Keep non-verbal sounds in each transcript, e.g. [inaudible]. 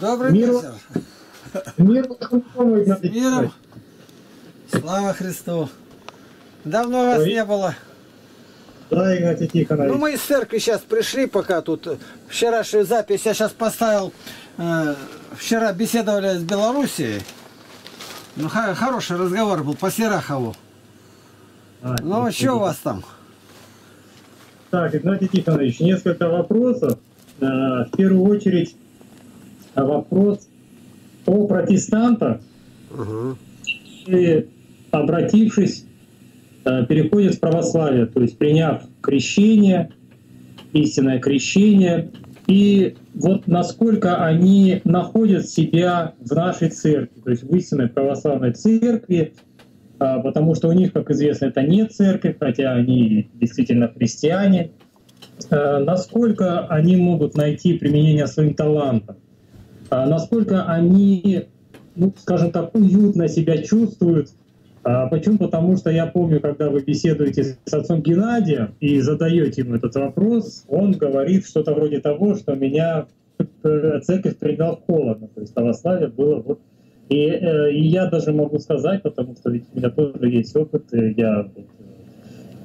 Добрый Мир- вечер. Мир С миром. Слава Христу. Давно вас Ой. не было. Да, Игнатий Тихонович. Ну, мы из церкви сейчас пришли, пока тут э, вчерашнюю запись я сейчас поставил. э, вчера беседовали с Белоруссией. Ну, хо- хороший разговор был по Серахову. А, Ну, что у вас там? Так, Игнатий Тихонович, несколько вопросов. А, В первую очередь а, вопрос о протестантах, и, обратившись, а, переходят в православие, то есть приняв крещение, истинное крещение, и вот насколько они находят себя в нашей церкви, то есть в истинной православной церкви, а, потому что у них, как известно, это не церковь, хотя они действительно христиане. А, Насколько они могут найти применение своим талантам? А, Насколько они, ну, скажем так, уютно себя чувствуют? А, Почему? Потому что я помню, когда вы беседуете с отцом Геннадием и задаете ему этот вопрос, он говорит что-то вроде того, что меня э, церковь приняла холодно, то есть православие было вот и, э, и я даже могу сказать, потому что ведь у меня тоже есть опыт, я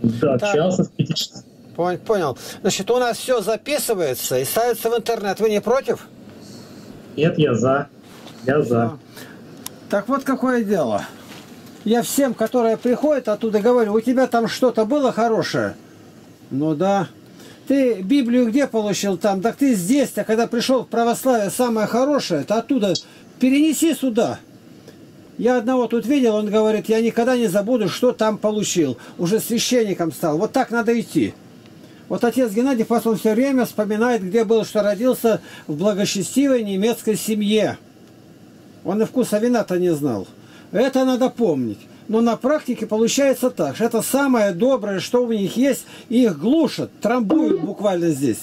э, общался с пятидесятым. Пон- Понял. Значит, у нас все записывается и ставится в интернет. Вы не против? Нет, я за. Я за. Так вот какое дело. Я всем, которые приходят оттуда, говорю, у тебя там что-то было хорошее? Ну да. Ты Библию где получил там? Так ты здесь, а когда пришел в православие самое хорошее, то оттуда перенеси сюда. Я одного тут видел, он говорит, я никогда не забуду, что там получил. Уже священником стал. Вот так надо идти. Вот отец Геннадий он все время вспоминает, где был, что родился в благочестивой немецкой семье. Он и вкуса вина-то не знал. Это надо помнить. Но на практике получается так, что это самое доброе, что у них есть, их глушат, трамбуют буквально здесь.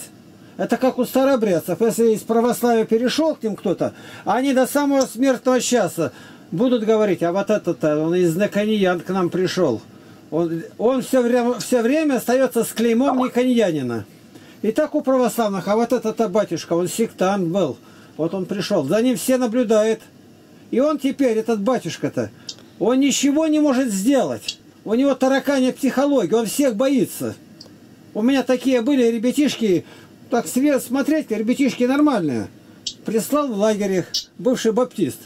Это как у старобрядцев. Если из православия перешел к ним кто-то, они до самого смертного часа будут говорить, а вот этот-то, он из Накониян к нам пришел. Он, он все, время, все время остается с клеймом никоньянина. И так у православных, а вот этот батюшка, он сектант был. Вот он пришел, за ним все наблюдают. И он теперь, этот батюшка-то, он ничего не может сделать. У него тараканья психология, он всех боится. У меня такие были ребятишки, так свет смотреть, ребятишки нормальные. Прислал в лагерях бывший баптист.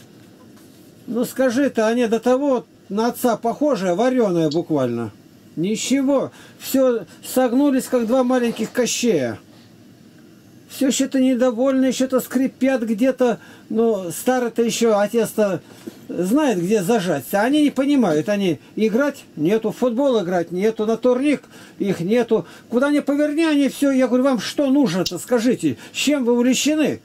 Ну скажи ты, они до того на отца похожие, вареные буквально. Ничего, все согнулись, как два маленьких кощея. Все что-то недовольны, что-то скрипят где-то. Но старый-то еще, отец-то знает, где зажать. А они не понимают. Они играть нету, в футбол играть нету, на турник их нету. Куда ни поверни, они все. Я говорю, вам что нужно-то, скажите, чем вы увлечены?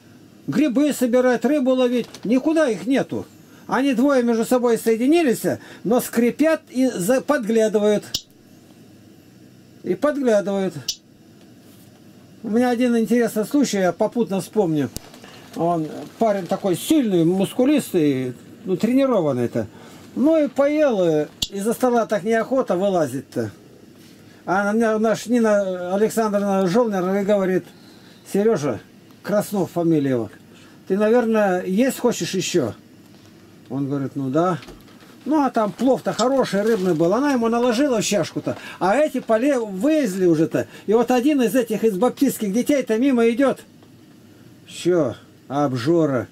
Грибы собирать, рыбу ловить, никуда их нету. Они двое между собой соединились, но скрипят и подглядывают. И подглядывают. У меня один интересный случай, я попутно вспомню. Он парень такой сильный, мускулистый, ну, тренированный-то. Ну и поел, э, из-за стола так неохота вылазить-то. А на- наш Нина Александровна Жолнер говорит, Сережа, Краснов фамилия его, ты, наверное, есть хочешь еще? Он говорит, ну да. Ну, а там плов-то хороший, рыбный был. Она ему наложила в чашку-то. А эти поле вылезли уже-то. И вот один из этих, из баптистских детей-то мимо идет. Че, обжора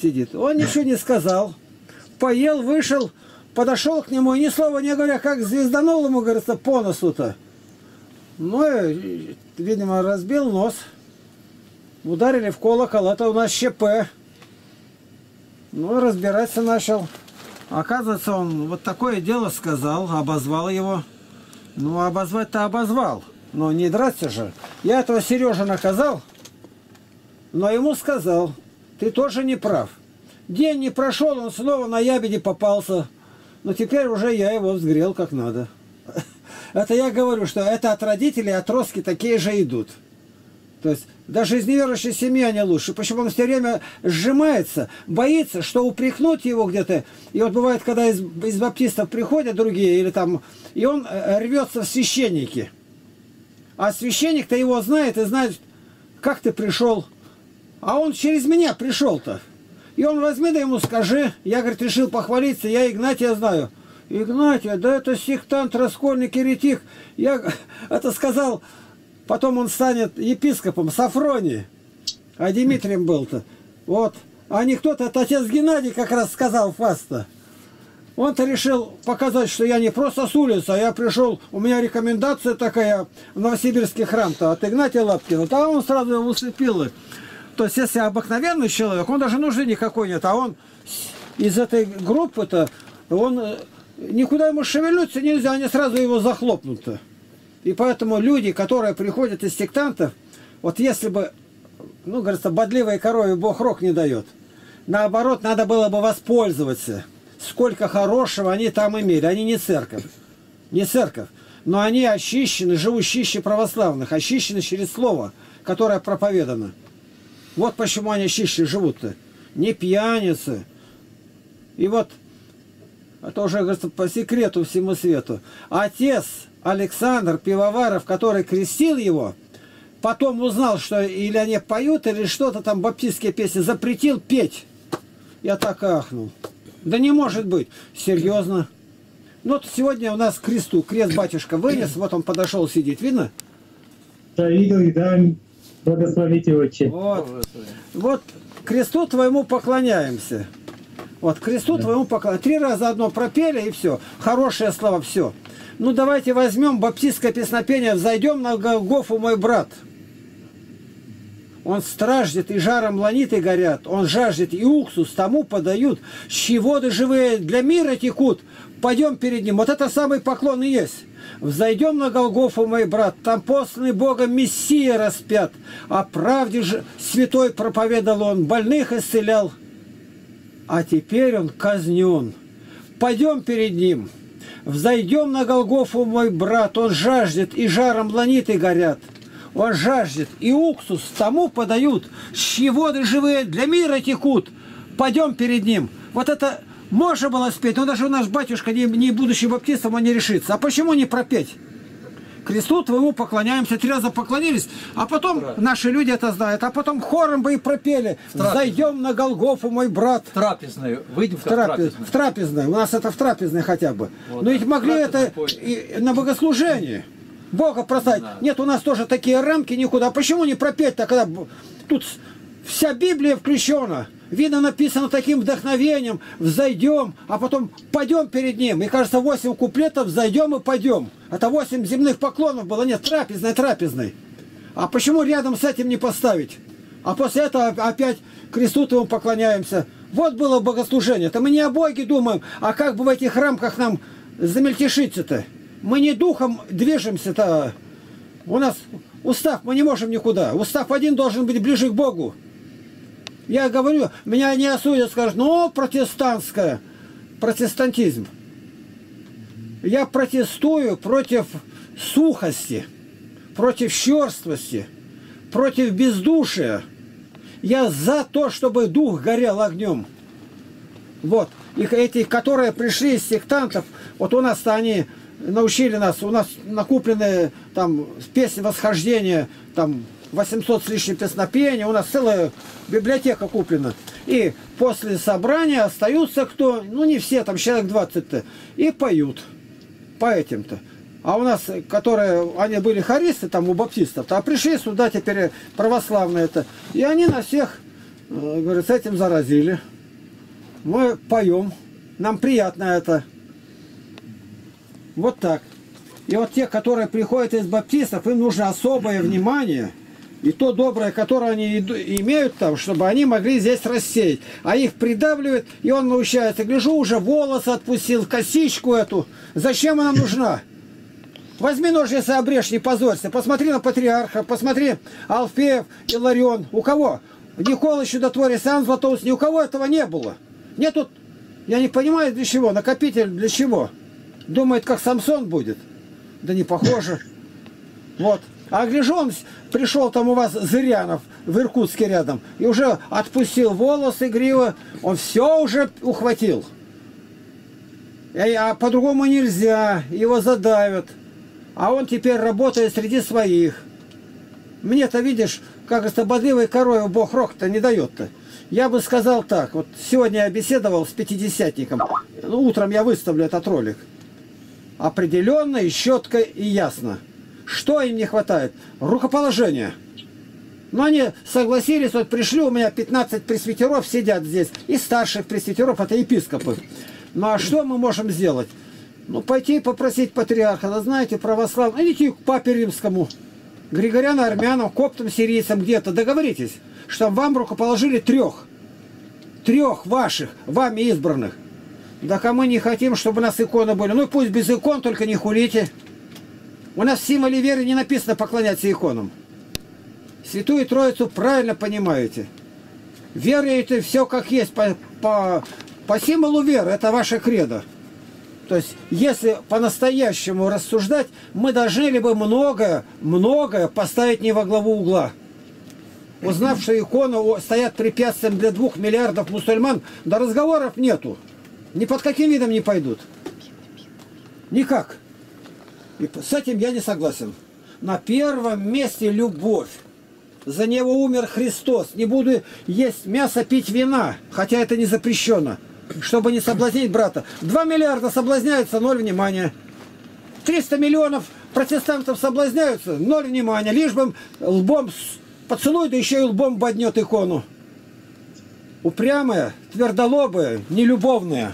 сидит. Он ничего не сказал. Поел, вышел, подошел к нему, и ни слова не говоря, как звезданул ему, говорится, по носу-то. Ну, и, видимо, разбил нос. Ударили в колокол, это у нас ЩП. Ну, разбираться начал. Оказывается, он вот такое дело сказал, обозвал его. Ну, обозвать-то обозвал. Но не драться же. Я этого Сережа наказал, но ему сказал, ты тоже не прав. День не прошел, он снова на ябеде попался. Но теперь уже я его взгрел как надо. [laughs] Это я говорю, что это от родителей отростки такие же идут. То есть даже из неверующей семьи они лучше. Почему он все время сжимается, боится, что упрекнуть его где-то. И вот бывает, когда из, из баптистов приходят другие, или там, и он э, рвется в священники. А священник-то его знает и знает, как ты пришел. А он через меня пришел-то. И он возьми да ему скажи. Я, говорит, решил похвалиться, я Игнатия знаю. Игнатия, да это сектант, раскольник, еретик. Я [laughs] это сказал, потом он станет епископом Сафрони. А Дмитрием был-то. Вот. А не кто-то, это отец Геннадий как раз сказал Фаста. Он-то решил показать, что я не просто с улицы, а я пришел, у меня рекомендация такая в Новосибирский храм-то от Игнатия Лапкина. Там он сразу его усыпил. То есть, если обыкновенный человек, он даже нужды никакой нет, а он из этой группы-то, он э, никуда ему шевельнуться нельзя, они сразу его захлопнут. И поэтому люди, которые приходят из сектантов, вот если бы, ну, говорится, бодливой корове Бог рог не дает, наоборот, надо было бы воспользоваться – сколько хорошего они там имели. Они не церковь, не церковь, но они очищены, живут чище православных, очищены через слово, которое проповедано. Вот почему они чище живут-то. Не пьяницы. И вот, это уже, говорится, по секрету всему свету. Отец Александр Пивоваров, который крестил его, потом узнал, что или они поют, или что-то там, баптистские песни, запретил петь. Я так ахнул. Да не может быть. Серьезно. Ну, вот сегодня у нас к кресту, крест батюшка вынес, вот он подошел сидит, видно? Да, видел, и да, благословите отче. Вот, вот кресту твоему поклоняемся. Вот, кресту да. твоему поклоняемся. Три раза одно пропели, и все. Хорошее слова, все. Ну, давайте возьмем баптистское песнопение «Взойдем на Голгофу, мой брат». Он страждет, и жаром ланиты горят, он жаждет, и уксус тому подают, щи воды живые для мира текут, пойдем перед ним. Вот это самый поклон и есть. Взойдем на Голгофу, мой брат, там посланный Богом Мессия распят, о правде же святой проповедал он, больных исцелял, а теперь он казнен. Пойдем перед ним, взойдем на Голгофу, мой брат, он жаждет, и жаром ланиты горят он жаждет, и уксус тому подают, щи воды живые для мира текут. Пойдем перед ним. Вот это можно было спеть, но даже у нас батюшка, не, не будущий баптистом, он не решится. А почему не пропеть? Кресту твоему поклоняемся, три раза поклонились, а потом Трап. наши люди это знают, а потом хором бы и пропели. Зайдем на Голгофу, мой брат. В трапезную. Выйдем в, трапез, трапезную. В трапезную. У нас это в трапезной хотя бы. Вот, Но ведь могли это и на богослужение. Бога прославить. Да. Нет, у нас тоже такие рамки никуда. Почему не пропеть-то, когда тут вся Библия включена? Видно, написано таким вдохновением. Взойдем, а потом пойдем перед ним. И кажется, 8 куплетов взойдем и пойдем. Это 8 земных поклонов было. Нет, трапезной, трапезной. А почему рядом с этим не поставить? А после этого опять кресту твоему поклоняемся. Вот было богослужение. Это мы не о Боге думаем, а как бы в этих рамках нам замельтешиться-то. Мы не духом движемся-то. У нас устав, мы не можем никуда. Устав один должен быть ближе к Богу. Я говорю, меня не осудят, скажут, ну, протестантская, протестантизм. Я протестую против сухости, против щерствости, против бездушия. Я за то, чтобы дух горел огнем. Вот. И эти, которые пришли из сектантов, вот у нас-то они научили нас, у нас накуплены там песни восхождения, там 800 с лишним песнопений, у нас целая библиотека куплена. И после собрания остаются кто, ну не все, там человек 20-то, и поют по этим-то. А у нас, которые, они были хористы там у баптистов, а пришли сюда теперь православные это, и они нас всех, э, говорят, с этим заразили. Мы поем, нам приятно это. Вот так. И вот те, которые приходят из баптистов, им нужно особое внимание. И то доброе, которое они имеют там, чтобы они могли здесь рассеять. А их придавливает, и он научается. Гляжу, уже волосы отпустил, косичку эту. Зачем она нужна? Возьми нож, если обрежь, не позорься. Посмотри на патриарха, посмотри Алфеев, Иларион. У кого? Никола Чудотворец, Сан Златоуст, ни у кого этого не было. Нет тут, я не понимаю для чего, накопитель для чего. Думает, как Самсон будет. Да не похоже. Вот. А гляжу, он пришел там у вас Зырянов в Иркутске рядом, и уже отпустил волосы, грива, он все уже ухватил. А по-другому нельзя, его задавят. А он теперь работает среди своих. Мне-то, видишь, как это бодливой корове Бог рог-то не дает-то. Я бы сказал так. Вот сегодня я беседовал с пятидесятником. Ну, утром я выставлю этот ролик. Определенно и четко и ясно. Что им не хватает? Рукоположение. Но они согласились, вот пришли, у меня 15 пресвитеров сидят здесь, и старших пресвитеров, это епископы. Ну а что мы можем сделать? Ну пойти попросить патриарха, да знаете, православный, идите к папе римскому, Григоряну армянам, коптам, сирийцам где-то, договоритесь, чтобы вам рукоположили трех, трех ваших, вами избранных. Да кому не хотим, чтобы у нас иконы были. Ну пусть без икон, только не хулите. У нас в символе веры не написано поклоняться иконам. Святую Троицу правильно понимаете. Веруете все как есть по, по, по символу веры. Это ваше кредо. То есть, если по-настоящему рассуждать, мы должны либо многое, многое поставить не во главу угла. Узнав, что иконы стоят препятствием для двух миллиардов мусульман, до разговоров нету. Ни под каким видом не пойдут. Никак. И с этим я не согласен. На первом месте любовь. За него умер Христос. Не буду есть мясо, пить вина, хотя это не запрещено, чтобы не соблазнить брата. Два миллиарда соблазняются, ноль внимания. 300 миллионов протестантов соблазняются, ноль внимания. Лишь бы лбом поцелуй, да еще и лбом боднет икону. Упрямая, твердолобая, нелюбовная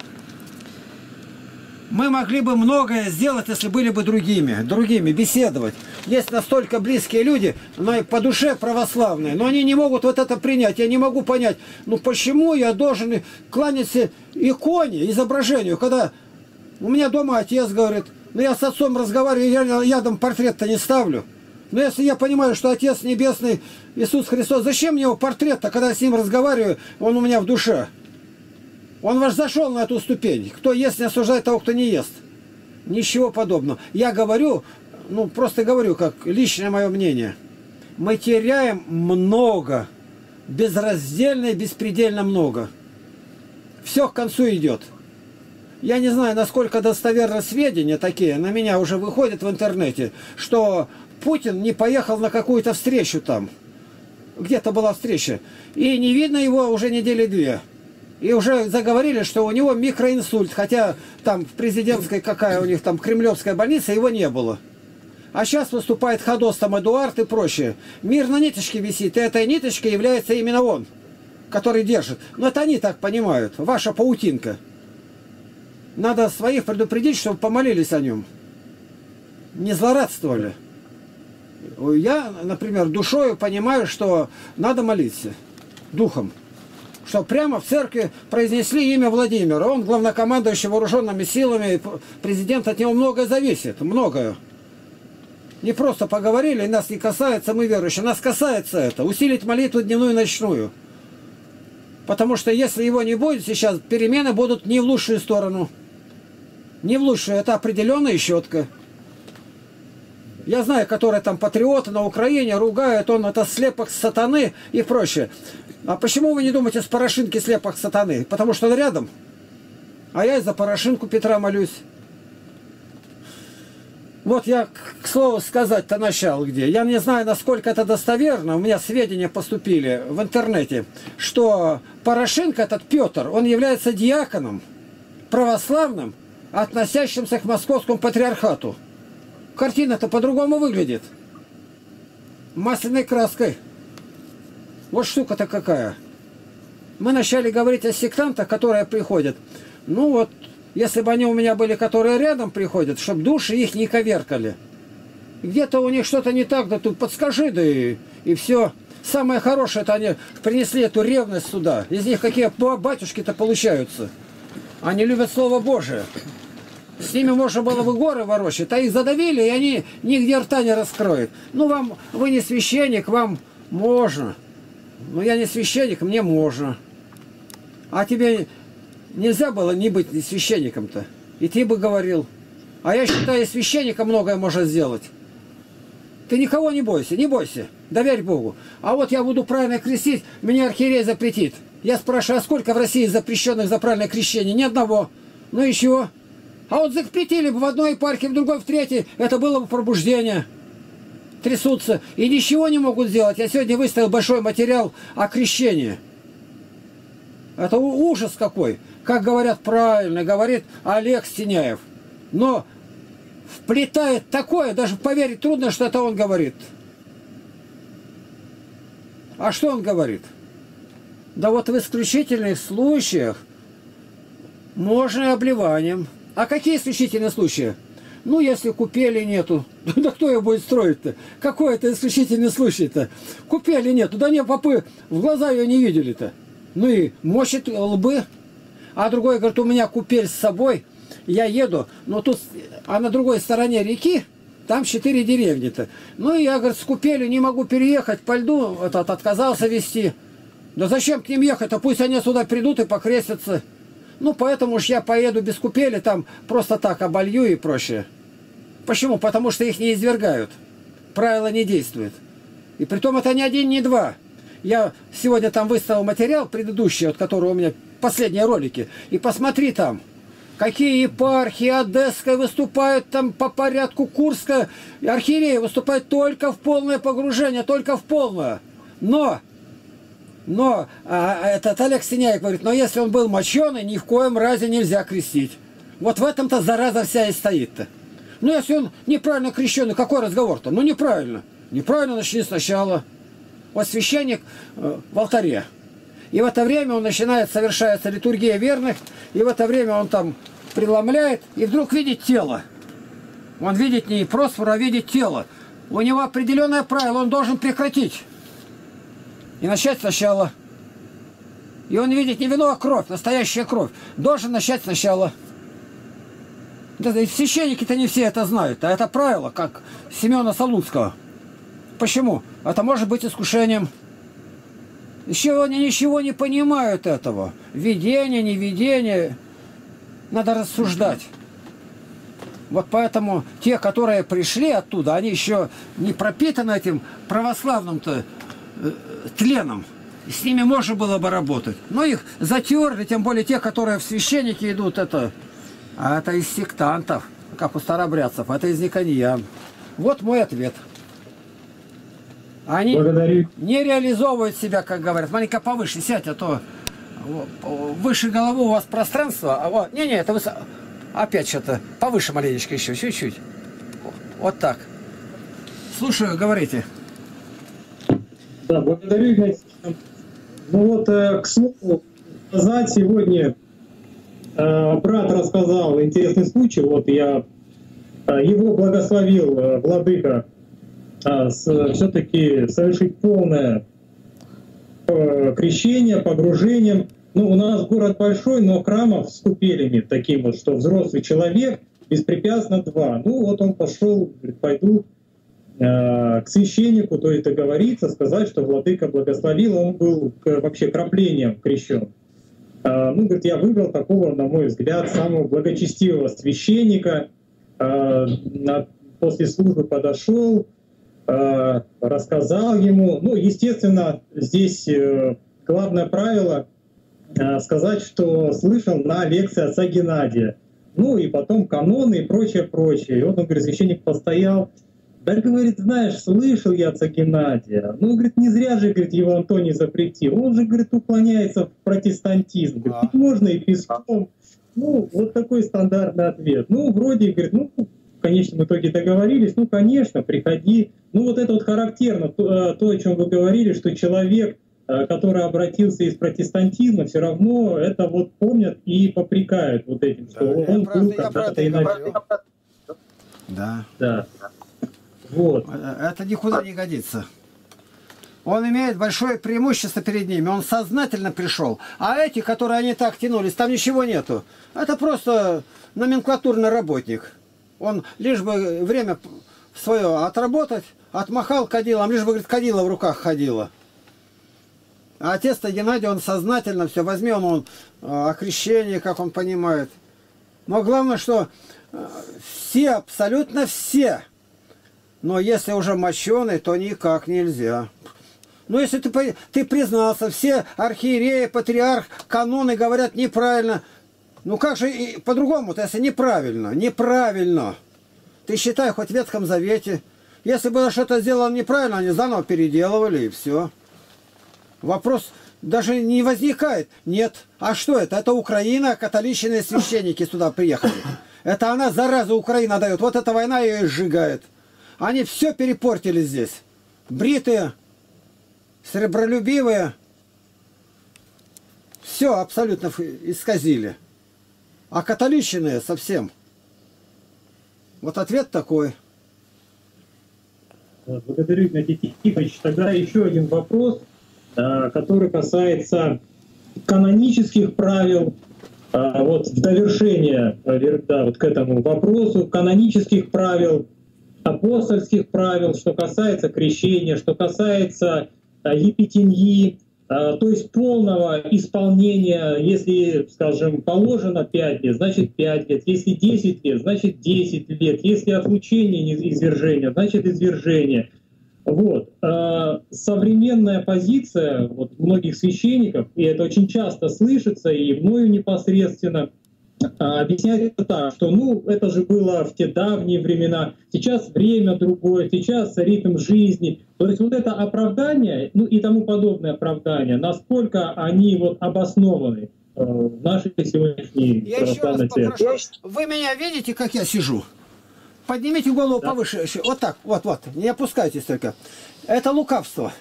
мы могли бы многое сделать, если были бы другими, другими, беседовать. Есть настолько близкие люди, но и по душе православные, но они не могут вот это принять. Я не могу понять, ну почему я должен кланяться иконе, изображению, когда у меня дома отец говорит, ну я с отцом разговариваю, я рядом портрет-то не ставлю. Но если я понимаю, что Отец Небесный Иисус Христос, зачем мне его портрет-то, когда я с ним разговариваю, он у меня в душе? Он ваш зашел на эту ступень. Кто ест, не осуждает того, кто не ест. Ничего подобного. Я говорю, ну просто говорю, как личное мое мнение. Мы теряем много. Безраздельно и беспредельно много. Все к концу идет. Я не знаю, насколько достоверны сведения такие, на меня уже выходят в интернете, что Путин не поехал на какую-то встречу там. Где-то была встреча. И не видно его уже недели две. И уже заговорили, что у него микроинсульт, хотя там в президентской, какая у них там, кремлевская больница, его не было. А сейчас выступает ходос там Эдуард и прочее. Мир на ниточке висит, и этой ниточкой является именно он, который держит. Но это они так понимают, ваша паутинка. Надо своих предупредить, чтобы помолились о нем. Не злорадствовали. Я, например, душою понимаю, что надо молиться. Духом что прямо в церкви произнесли имя Владимира. Он главнокомандующий вооруженными силами, президент от него многое зависит, многое. Не просто поговорили, нас не касается, мы верующие, нас касается это, усилить молитву дневную и ночную. Потому что если его не будет сейчас, перемены будут не в лучшую сторону. Не в лучшую, это определенно и четко. Я знаю, которые там патриоты на Украине ругают, он это слепок сатаны и прочее. А почему вы не думаете с Порошинки слепок сатаны? Потому что он рядом. А я из-за Порошинку Петра молюсь. Вот я, к слову сказать-то начал где. Я не знаю, насколько это достоверно. У меня сведения поступили в интернете, что Порошенко, этот Петр, он является диаконом православным, относящимся к московскому патриархату. Картина-то по-другому выглядит. Масляной краской. Вот штука-то какая. Мы начали говорить о сектантах, которые приходят. Ну вот, если бы они у меня были, которые рядом приходят, чтобы души их не коверкали. Где-то у них что-то не так, да тут подскажи, да и, и все. Самое хорошее, это они принесли эту ревность сюда. Из них какие батюшки-то получаются. Они любят Слово Божие. С ними можно было бы горы ворочать, а их задавили, и они нигде рта не раскроют. Ну, вам, вы не священник, вам можно. Ну, я не священник, мне можно. А тебе нельзя было не быть священником-то. И ты бы говорил. А я считаю, священником многое можно сделать. Ты никого не бойся, не бойся. Доверь Богу. А вот я буду правильно крестить, меня архиерей запретит. Я спрашиваю, а сколько в России запрещенных за правильное крещение? Ни одного. Ну и чего? А вот запретили бы в одной епархии, в другой, в третьей. Это было бы пробуждение трясутся и ничего не могут сделать. Я сегодня выставил большой материал о крещении. Это ужас какой. Как говорят правильно, говорит Олег Синяев. Но вплетает такое, даже поверить трудно, что это он говорит. А что он говорит? Да вот в исключительных случаях можно и обливанием. А какие исключительные случаи? Ну, если купели нету, [laughs] да кто ее будет строить-то? Какой это исключительный случай-то? Купели нету, да не, попы в глаза ее не видели-то. Ну и мочит лбы. А другой говорит, у меня купель с собой, я еду, но тут, а на другой стороне реки, там четыре деревни-то. Ну и я, говорит, с купелью не могу переехать по льду, этот отказался вести. Да зачем к ним ехать, а пусть они сюда придут и покрестятся. Ну, поэтому уж я поеду без купели, там просто так оболью и прочее. Почему? Потому что их не извергают. Правила не действуют. И притом это не один, не два. Я сегодня там выставил материал предыдущий, от которого у меня последние ролики. И посмотри там, какие епархии Одесская выступают там по порядку Курска. Архиереи выступают только в полное погружение, только в полное. Но но а, этот Олег Синяев говорит, но если он был моченый, ни в коем разе нельзя крестить. Вот в этом-то зараза вся и стоит-то. Ну, если он неправильно крещенный, какой разговор-то? Ну, неправильно. Неправильно начни сначала. Вот священник э, в алтаре. И в это время он начинает, совершается литургия верных, и в это время он там преломляет, и вдруг видит тело. Он видит не просфор, а видит тело. У него определенное правило, он должен прекратить. И начать сначала. И он видит не вино, а кровь, настоящая кровь. Должен начать сначала. Священники-то не все это знают, а это правило, как Семена Солуцкого. Почему? Это может быть искушением. Еще они ничего не понимают этого. Видение, не видение. Надо рассуждать. Вот поэтому те, которые пришли оттуда, они еще не пропитаны этим православным-то э, тленом. С ними можно было бы работать. Но их затерли, тем более те, которые в священники идут, это, а это из сектантов, как у старобрядцев, это из никоньян. Вот мой ответ. Они Благодарю. не реализовывают себя, как говорят. Маленько повыше сядь, а то выше головы у вас пространство. А вот, не-не, это вы... Опять что-то повыше маленечко еще, чуть-чуть. Вот так. Слушаю, говорите. Да, благодарю, Игнатий. Ну вот, э, к слову сказать, сегодня э, брат рассказал интересный случай. Вот я э, его благословил владыка все-таки совершить полное крещение, погружением. Ну, у нас город большой, но храмов с купелями таким вот, что взрослый человек беспрепятственно два. Ну, вот он пошел, говорит, пойду к священнику, то есть договориться, сказать, что владыка благословил, он был вообще краплением крещен. Э, ну, говорит, я выбрал такого, на мой взгляд, самого благочестивого священника. Э, после службы подошел, рассказал ему. Ну, естественно, здесь главное правило сказать, что слышал на лекции отца Геннадия. Ну и потом каноны и прочее, прочее. И вот он, говорит, священник постоял, так, говорит, знаешь, слышал я отца Геннадия. Ну, говорит, не зря же, говорит, его Антоний запретил. Он же, говорит, уклоняется в протестантизм. Говорит, а. можно и песком. Ну, вот такой стандартный ответ. Ну, вроде, говорит, ну, в конечном итоге договорились. Ну, конечно, приходи. Ну, вот это вот характерно, то, э, то о чем вы говорили, что человек, э, который обратился из протестантизма, все равно это вот помнят и попрекают вот этим, что да, он был когда-то иначе. Да. Да. Вот. Это никуда не годится. Он имеет большое преимущество перед ними. Он сознательно пришел. А эти, которые они так тянулись, там ничего нету. Это просто номенклатурный работник. Он лишь бы время свое отработать, отмахал кадилом, лишь бы, говорит, кадила в руках ходила. А отец-то Геннадий, он сознательно все, возьмем он э, окрещение, как он понимает. Но главное, что э, все, абсолютно все но если уже мощеный, то никак нельзя. Но если ты, ты признался, все архиереи, патриарх, каноны говорят неправильно. Ну как же по-другому-то, если неправильно? Неправильно. Ты считай, хоть в Ветхом Завете. Если было что-то сделано неправильно, они заново переделывали и все. Вопрос даже не возникает. Нет. А что это? Это Украина, католичные священники сюда приехали. Это она, зараза, Украина дает. Вот эта война ее и сжигает. Они все перепортили здесь. Бритые, сребролюбивые. Все абсолютно исказили. А католичные совсем. Вот ответ такой. Благодарю, Игнатий Тихонович. Тогда еще один вопрос, э, который касается канонических правил. Э, вот в довершение э, да, вот к этому вопросу канонических правил, апостольских правил, что касается крещения, что касается епитемьи, а, то есть полного исполнения, если, скажем, положено 5 лет, значит 5 лет, если 10 лет, значит 10 лет, если отлучение не извержение, значит извержение. Вот. А, современная позиция вот, многих священников, и это очень часто слышится, и мною непосредственно, а, объясняет это так, что ну это же было в те давние времена, сейчас время другое, сейчас ритм жизни. То есть вот это оправдание, ну и тому подобное оправдание, насколько они вот обоснованы э, в нашей сегодняшней Я еще раз попрошу, вы меня видите, как я сижу? Поднимите голову да. повыше. Вот так, вот, вот. Не опускайтесь только. Это лукавство.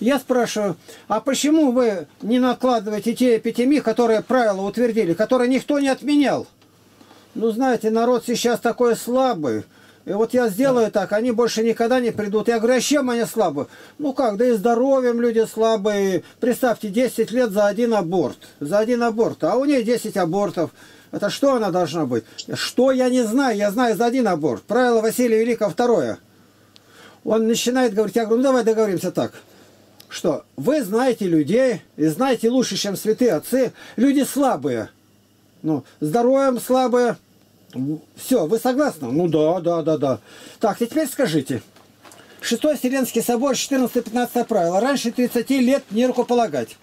Я спрашиваю, а почему вы не накладываете те эпитемии, которые правила утвердили, которые никто не отменял? Ну, знаете, народ сейчас такой слабый. И вот я сделаю так, они больше никогда не придут. Я говорю, а чем они слабы? Ну как, да и здоровьем люди слабые. Представьте, 10 лет за один аборт. За один аборт. А у нее 10 абортов. Это что она должна быть? Что я не знаю? Я знаю за один аборт. Правило Василия Великого второе. Он начинает говорить, я говорю, ну давай договоримся так что вы знаете людей и знаете лучше, чем святые отцы. Люди слабые. Ну, здоровьем слабые. Все, вы согласны? Ну да, да, да, да. Так, и теперь скажите. Шестой Вселенский собор, 14-15 правило. Раньше 30 лет не рукополагать.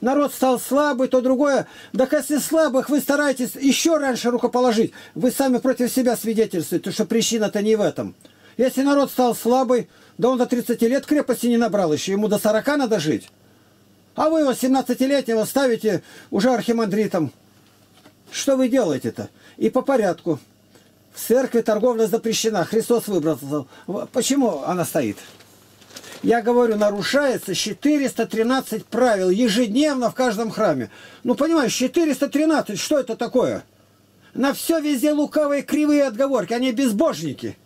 Народ стал слабый, то другое. Да если слабых вы стараетесь еще раньше рукоположить, вы сами против себя свидетельствуете, что причина-то не в этом. Если народ стал слабый, да он до 30 лет крепости не набрал еще, ему до 40 надо жить. А вы его 17-летнего ставите уже архимандритом. Что вы делаете-то? И по порядку. В церкви торговля запрещена. Христос выбрался. Почему она стоит? Я говорю, нарушается 413 правил ежедневно в каждом храме. Ну, понимаешь, 413, что это такое? На все везде лукавые кривые отговорки, они безбожники.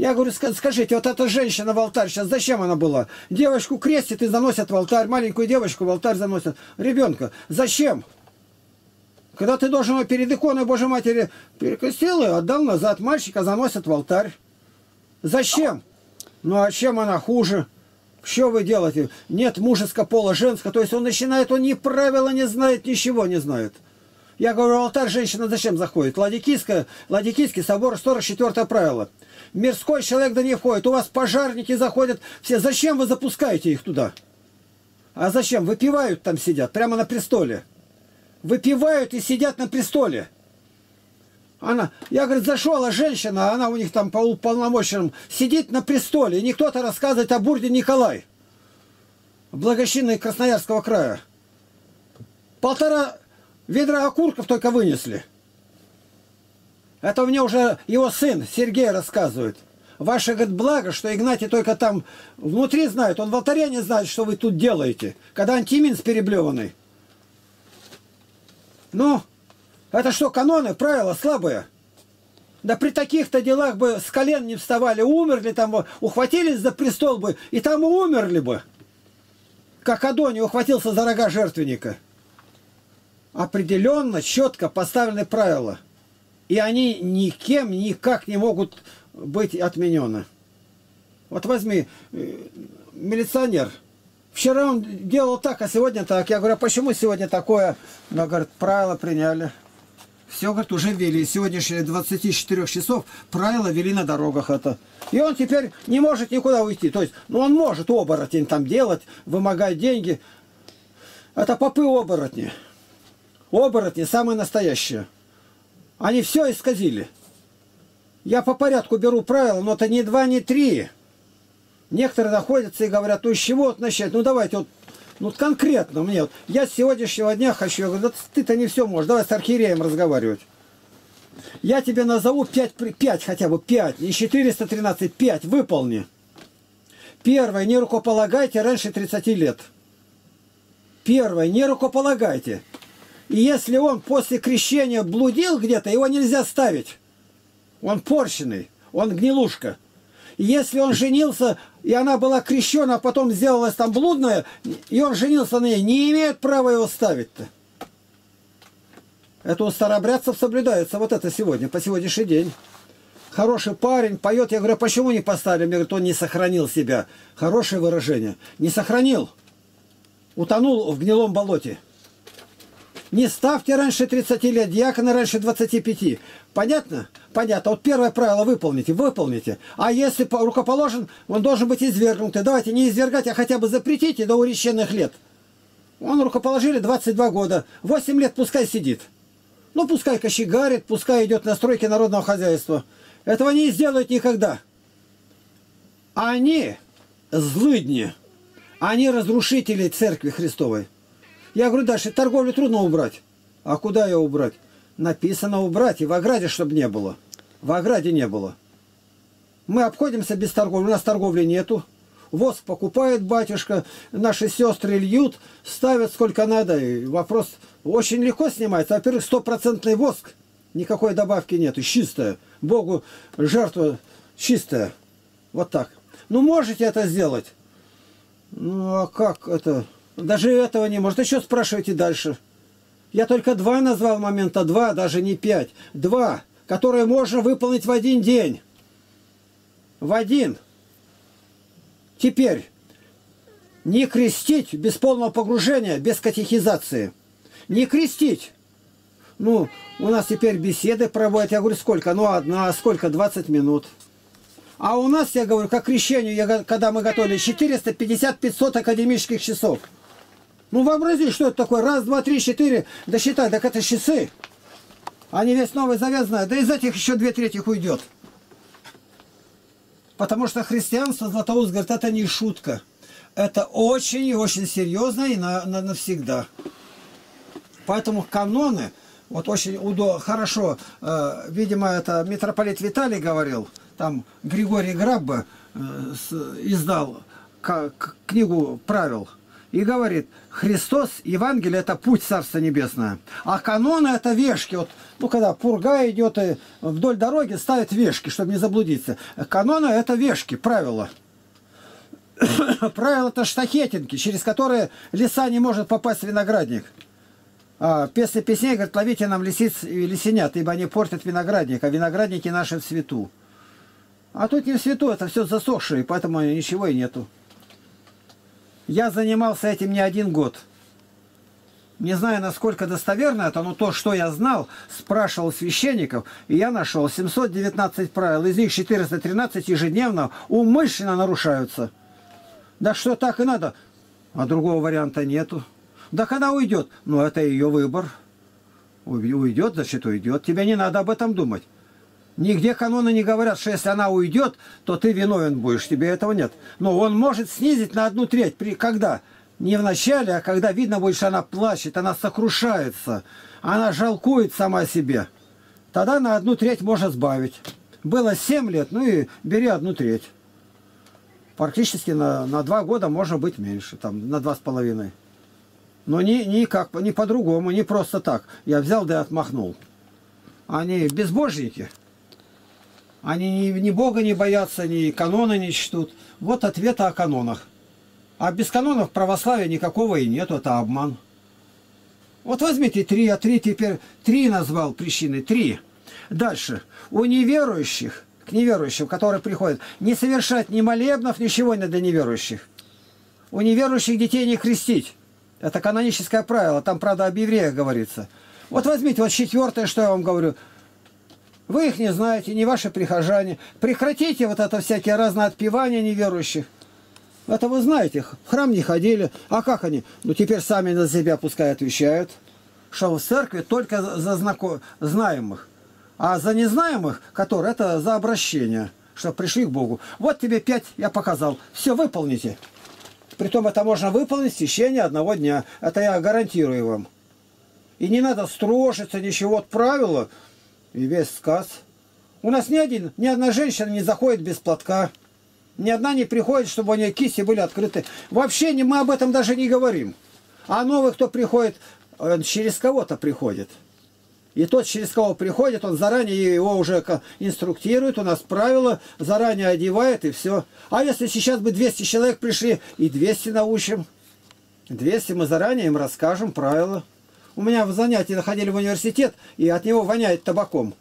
Я говорю, скажите, вот эта женщина в алтарь сейчас зачем она была? Девочку крестит и заносят в алтарь, маленькую девочку в алтарь заносят. Ребенка. Зачем? Когда ты должен его перед иконой Божьей Матери перекрестил и отдал назад, мальчика заносят в алтарь. Зачем? Ну а чем она хуже? Что вы делаете? Нет мужеского пола, женского. То есть он начинает, он ни правила не знает, ничего не знает. Я говорю, алтарь женщина зачем заходит? Ладикийская, Ладикийский собор, 44 правило мирской человек да не входит. У вас пожарники заходят все. Зачем вы запускаете их туда? А зачем? Выпивают там сидят, прямо на престоле. Выпивают и сидят на престоле. Она, я, говорит, зашла женщина, она у них там по уполномоченным, сидит на престоле, и никто-то рассказывает о Бурде Николай, благочинный Красноярского края. Полтора ведра окурков только вынесли. Это мне уже его сын Сергей рассказывает. Ваше, говорит, благо, что Игнатий только там внутри знает, он в алтаре не знает, что вы тут делаете, когда антимин с переблеванный. Ну, это что, каноны, правила слабые? Да при таких-то делах бы с колен не вставали, умерли там, ухватились за престол бы, и там умерли бы. Как Адони ухватился за рога жертвенника. Определенно, четко поставлены правила – и они никем никак не могут быть отменены. Вот возьми, э, милиционер. Вчера он делал так, а сегодня так. Я говорю, а почему сегодня такое? Но, говорит, правила приняли. Все, говорит, уже ввели. Сегодняшние 24 часов правила ввели на дорогах это. И он теперь не может никуда уйти. То есть, ну он может оборотень там делать, вымогать деньги. Это попы-оборотни. Оборотни самые настоящие. Они все исказили. Я по порядку беру правила, но это не два, не три. Некоторые находятся и говорят, ну с чего вот начать? Ну давайте вот Ну, конкретно мне. Вот, я с сегодняшнего дня хочу, я говорю, да ты-то не все можешь, давай с архиереем разговаривать. Я тебе назову 5, 5 хотя бы, 5, не 413, 5, выполни. Первое, не рукополагайте раньше 30 лет. Первое, не рукополагайте. И если он после крещения блудил где-то, его нельзя ставить. Он порщенный, он гнилушка. И если он женился, и она была крещена, а потом сделалась там блудная, и он женился на ней, не имеет права его ставить-то. Это у старобрядцев соблюдается вот это сегодня, по сегодняшний день. Хороший парень поет, я говорю, «А почему не поставили? Мне говорят, он не сохранил себя. Хорошее выражение. Не сохранил. Утонул в гнилом болоте. Не ставьте раньше 30 лет, диакона раньше 25. Понятно? Понятно. Вот первое правило выполните, выполните. А если рукоположен, он должен быть извергнутый. Давайте не извергать, а хотя бы запретите до урещенных лет. Он рукоположили 22 года. 8 лет пускай сидит. Ну, пускай кочегарит, пускай идет на стройки народного хозяйства. Этого не сделают никогда. Они злыдни. Они разрушители церкви Христовой. Я говорю, дальше торговлю трудно убрать. А куда ее убрать? Написано убрать, и в ограде, чтобы не было. В ограде не было. Мы обходимся без торговли, у нас торговли нету. Воск покупает батюшка, наши сестры льют, ставят сколько надо. И вопрос очень легко снимается. Во-первых, стопроцентный воск, никакой добавки нету, чистая. Богу жертва чистая. Вот так. Ну, можете это сделать. Ну, а как это? Даже этого не может. Еще спрашивайте дальше. Я только два назвал момента, два, даже не пять. Два, которые можно выполнить в один день. В один. Теперь, не крестить без полного погружения, без катехизации. Не крестить. Ну, у нас теперь беседы проводят. Я говорю, сколько? Ну, одна, сколько? 20 минут. А у нас, я говорю, как крещению, я, когда мы готовили, 450-500 академических часов. Ну, вообрази, что это такое? Раз, два, три, четыре. Да считай, так это часы. Они весь Новый Завет знают. Да из этих еще две трети уйдет. Потому что христианство, Златоуст говорит, это не шутка. Это очень и очень серьезно и на, на, навсегда. Поэтому каноны, вот очень удо, хорошо, э, видимо, это митрополит Виталий говорил, там Григорий Грабба э, с, издал к, к, книгу правил – и говорит, Христос, Евангелие – это путь Царства Небесное. А каноны – это вешки. Вот, ну, когда пурга идет и вдоль дороги, ставят вешки, чтобы не заблудиться. Каноны – это вешки, правила. [coughs] правила – это штахетинки, через которые лиса не может попасть в виноградник. А, песня песней говорит, ловите нам лисиц и лисенят, ибо они портят виноградник, а виноградники наши в свету. А тут не в свету, это все засохшее, поэтому ничего и нету. Я занимался этим не один год. Не знаю, насколько достоверно это, но то, что я знал, спрашивал священников, и я нашел 719 правил, из них 413 ежедневно умышленно нарушаются. Да что так и надо? А другого варианта нету. Да когда уйдет? Ну, это ее выбор. Уйдет, значит, уйдет. Тебе не надо об этом думать. Нигде каноны не говорят, что если она уйдет, то ты виновен будешь. Тебе этого нет. Но он может снизить на одну треть. При, когда? Не в начале, а когда видно будет, что она плачет, она сокрушается, она жалкует сама себе. Тогда на одну треть можно сбавить. Было 7 лет, ну и бери одну треть. Практически на, на 2 года можно быть меньше, там, на два с половиной. Но не, не, как, не по-другому, не просто так. Я взял да и отмахнул. Они безбожники. Они ни, ни Бога не боятся, ни канона не чтут. Вот ответ о канонах. А без канонов православия никакого и нету, это обман. Вот возьмите три, а три теперь, три назвал причины, три. Дальше. У неверующих, к неверующим, которые приходят, не совершать ни молебнов, ничего не для неверующих. У неверующих детей не крестить. Это каноническое правило, там, правда, об евреях говорится. Вот возьмите, вот четвертое, что я вам говорю – вы их не знаете, не ваши прихожане. Прекратите вот это всякие разные отпевания неверующих. Это вы знаете, в храм не ходили. А как они? Ну теперь сами на себя пускай отвечают. Что в церкви только за знако... знаемых. А за незнаемых, которые это за обращение, что пришли к Богу. Вот тебе пять я показал. Все, выполните. Притом это можно выполнить в течение одного дня. Это я гарантирую вам. И не надо строжиться, ничего. Вот правило и весь сказ. У нас ни, один, ни одна женщина не заходит без платка. Ни одна не приходит, чтобы у нее кисти были открыты. Вообще не, мы об этом даже не говорим. А новый, кто приходит, он через кого-то приходит. И тот, через кого приходит, он заранее его уже инструктирует, у нас правила, заранее одевает и все. А если сейчас бы 200 человек пришли, и 200 научим. 200 мы заранее им расскажем правила. У меня в занятии находили в университет, и от него воняет табаком.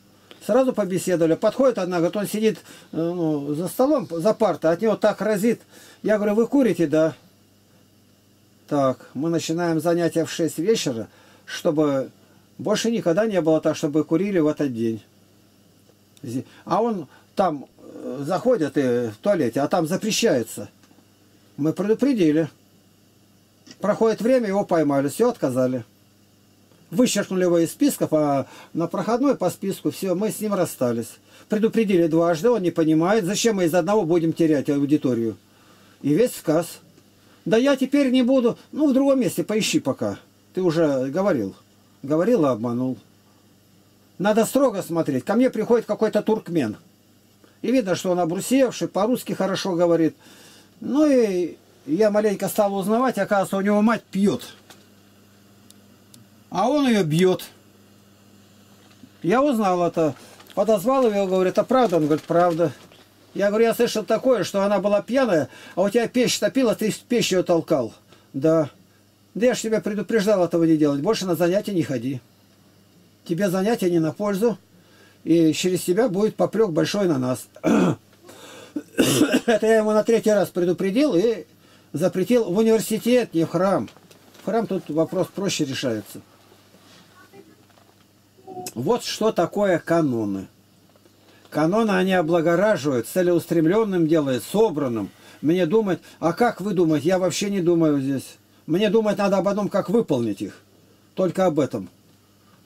Сразу побеседовали. Подходит одна, говорит, он сидит э, ну, за столом, за партой, от него так разит. Я говорю, вы курите? Да. Так, мы начинаем занятия в 6 вечера, чтобы больше никогда не было так, чтобы курили в этот день. А он там э, заходит и в туалете, а там запрещается. Мы предупредили. Проходит время, его поймали, все, отказали. Вычеркнули его из списков, а на проходной по списку все, мы с ним расстались. Предупредили дважды, он не понимает, зачем мы из одного будем терять аудиторию. И весь сказ. Да я теперь не буду, ну в другом месте поищи пока. Ты уже говорил. Говорил, а обманул. Надо строго смотреть. Ко мне приходит какой-то туркмен. И видно, что он обрусевший, по-русски хорошо говорит. Ну и я маленько стал узнавать, оказывается, у него мать пьет. А он ее бьет. Я узнал это. Подозвал его, говорит, это правда? Он говорит, правда. Я говорю, я слышал такое, что она была пьяная, а у тебя печь топила, ты печь ее толкал. Да. Да я же тебя предупреждал этого не делать. Больше на занятия не ходи. Тебе занятия не на пользу. И через тебя будет поплек большой на нас. [coughs] Это я ему на третий раз предупредил и запретил в университет, не в храм. В храм тут вопрос проще решается. Вот что такое каноны. Каноны они облагораживают, целеустремленным делают, собранным. Мне думать, а как вы думаете? Я вообще не думаю здесь. Мне думать надо об одном, как выполнить их. Только об этом.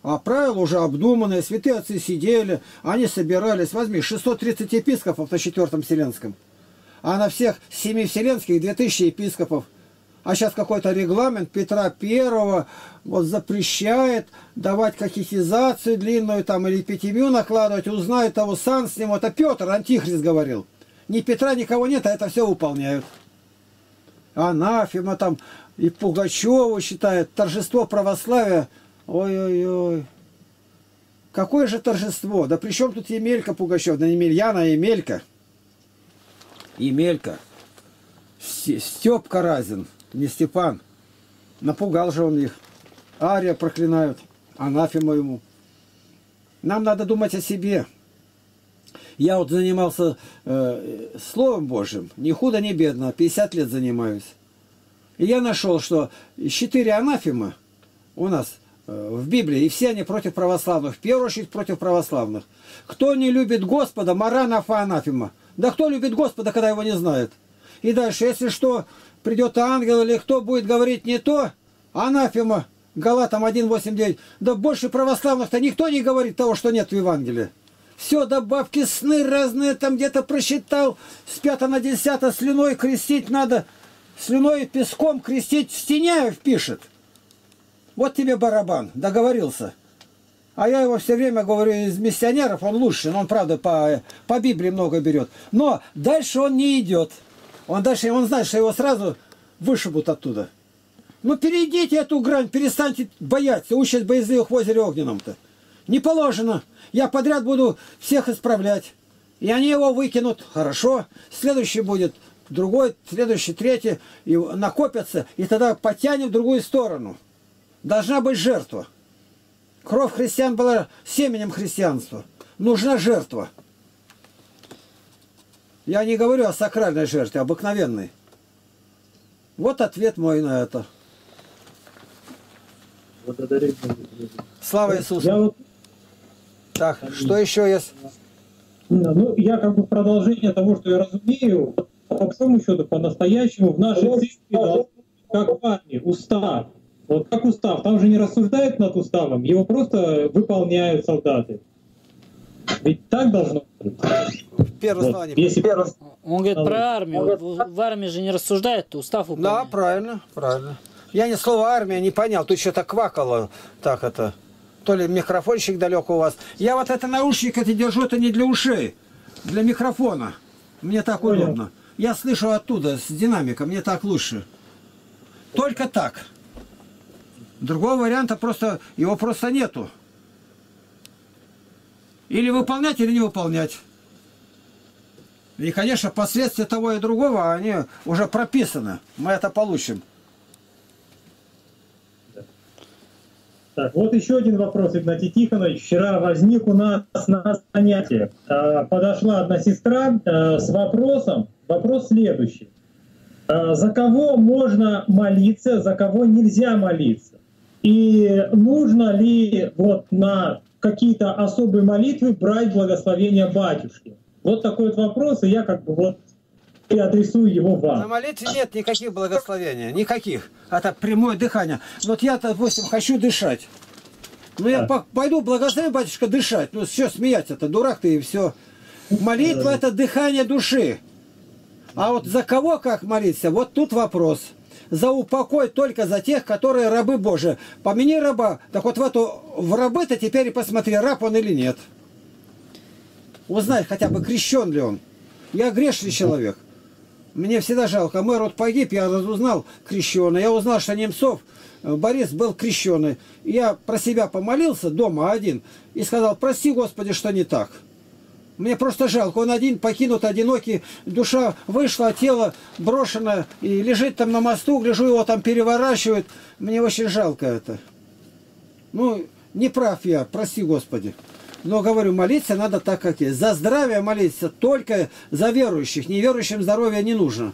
А правила уже обдуманные, святые отцы сидели, они собирались. Возьми, 630 епископов на Четвертом Вселенском. А на всех семи Вселенских 2000 епископов. А сейчас какой-то регламент Петра Первого вот запрещает давать катехизацию длинную там или пятимю накладывать, узнает того сан с ним. Это Петр, Антихрист говорил. Ни Петра, никого нет, а это все выполняют. Анафема там и Пугачева считает торжество православия. Ой-ой-ой. Какое же торжество? Да при чем тут Емелька Пугачев? Да Емельяна, а Емелька. Емелька. Степка Разин, не Степан. Напугал же он их. Ария проклинают. Анафема ему. Нам надо думать о себе. Я вот занимался э, Словом Божьим, ни худо, ни бедно, 50 лет занимаюсь. И я нашел, что четыре анафемы у нас э, в Библии, и все они против православных, в первую очередь против православных. Кто не любит Господа, маранафа анафема. Да кто любит Господа, когда его не знает? И дальше, если что, придет ангел или кто будет говорить не то, анафема, Галатам 1.8.9, да больше православных-то никто не говорит того, что нет в Евангелии. Все, добавки сны разные, там где-то просчитал, с 5 на 10 слюной крестить надо – слюной и песком крестить Стеняев пишет. Вот тебе барабан, договорился. А я его все время говорю, из миссионеров он лучше, но он, правда, по, по Библии много берет. Но дальше он не идет. Он дальше, он знает, что его сразу вышибут оттуда. Ну, перейдите эту грань, перестаньте бояться, учать боязливых в озере Огненном-то. Не положено. Я подряд буду всех исправлять. И они его выкинут. Хорошо. Следующий будет другой, следующий, третий, и накопятся, и тогда потянем в другую сторону. Должна быть жертва. Кровь христиан была семенем христианства. Нужна жертва. Я не говорю о сакральной жертве, а обыкновенной. Вот ответ мой на это. Слава Иисусу. Я вот... Так, что еще есть? Ну, я как бы продолжение того, что я разумею, по большому счету, по-настоящему в нашей церкви как в армии, устав. Вот как устав, там же не рассуждают над уставом, его просто выполняют солдаты. Ведь так должно быть. Первое Вот. Если Он говорит про армию. В, в армии же не рассуждает, устав Да, выполняет. правильно, правильно. Я ни слова армия не понял, тут что-то квакало, так это. То ли микрофончик далеко у вас. Я вот это наушник это держу, это не для ушей, для микрофона. Мне так Понял. удобно. Я слышу оттуда, с динамика, мне так лучше. Только так. Другого варианта просто, его просто нету. Или выполнять, или не выполнять. И, конечно, последствия того и другого, они уже прописаны. Мы это получим. Так, вот еще один вопрос, Игнатий Тихонович. Вчера возник у нас на занятии. Э, Подошла одна сестра э, с вопросом. Вопрос следующий. Э, За кого можно молиться, за кого нельзя молиться? И нужно ли вот на какие-то особые молитвы брать благословение батюшки? Вот такой вот вопрос, и я как бы вот и адресую его На вам. молитве нет никаких благословений, никаких. Это прямое дыхание. Вот я, допустим, хочу дышать. Ну я Да. по- пойду, благослови, батюшка, дышать. Ну что смеять это, дурак ты и все. Молитва это дыхание души. А вот за кого как молиться, вот тут вопрос. За упокой только за тех, которые рабы Божии. Помяни раба, так вот в эту в рабы-то теперь и посмотри, раб он или нет. Узнай хотя бы, крещен ли он. Я грешный человек. Мне всегда жалко. Мэр вот погиб, я разузнал крещеный. Я узнал, что Немцов, э, Борис был крещеный. Я про себя помолился дома один и сказал, прости, Господи, что не так. Мне просто жалко. Он один, покинут, одинокий. Душа вышла, тело брошено. И лежит там на мосту, гляжу, его там переворачивают. Мне очень жалко это. Ну, не прав я, прости, Господи. Но, говорю, молиться надо так, как есть. За здравие молиться только за верующих. Неверующим здоровья не нужно.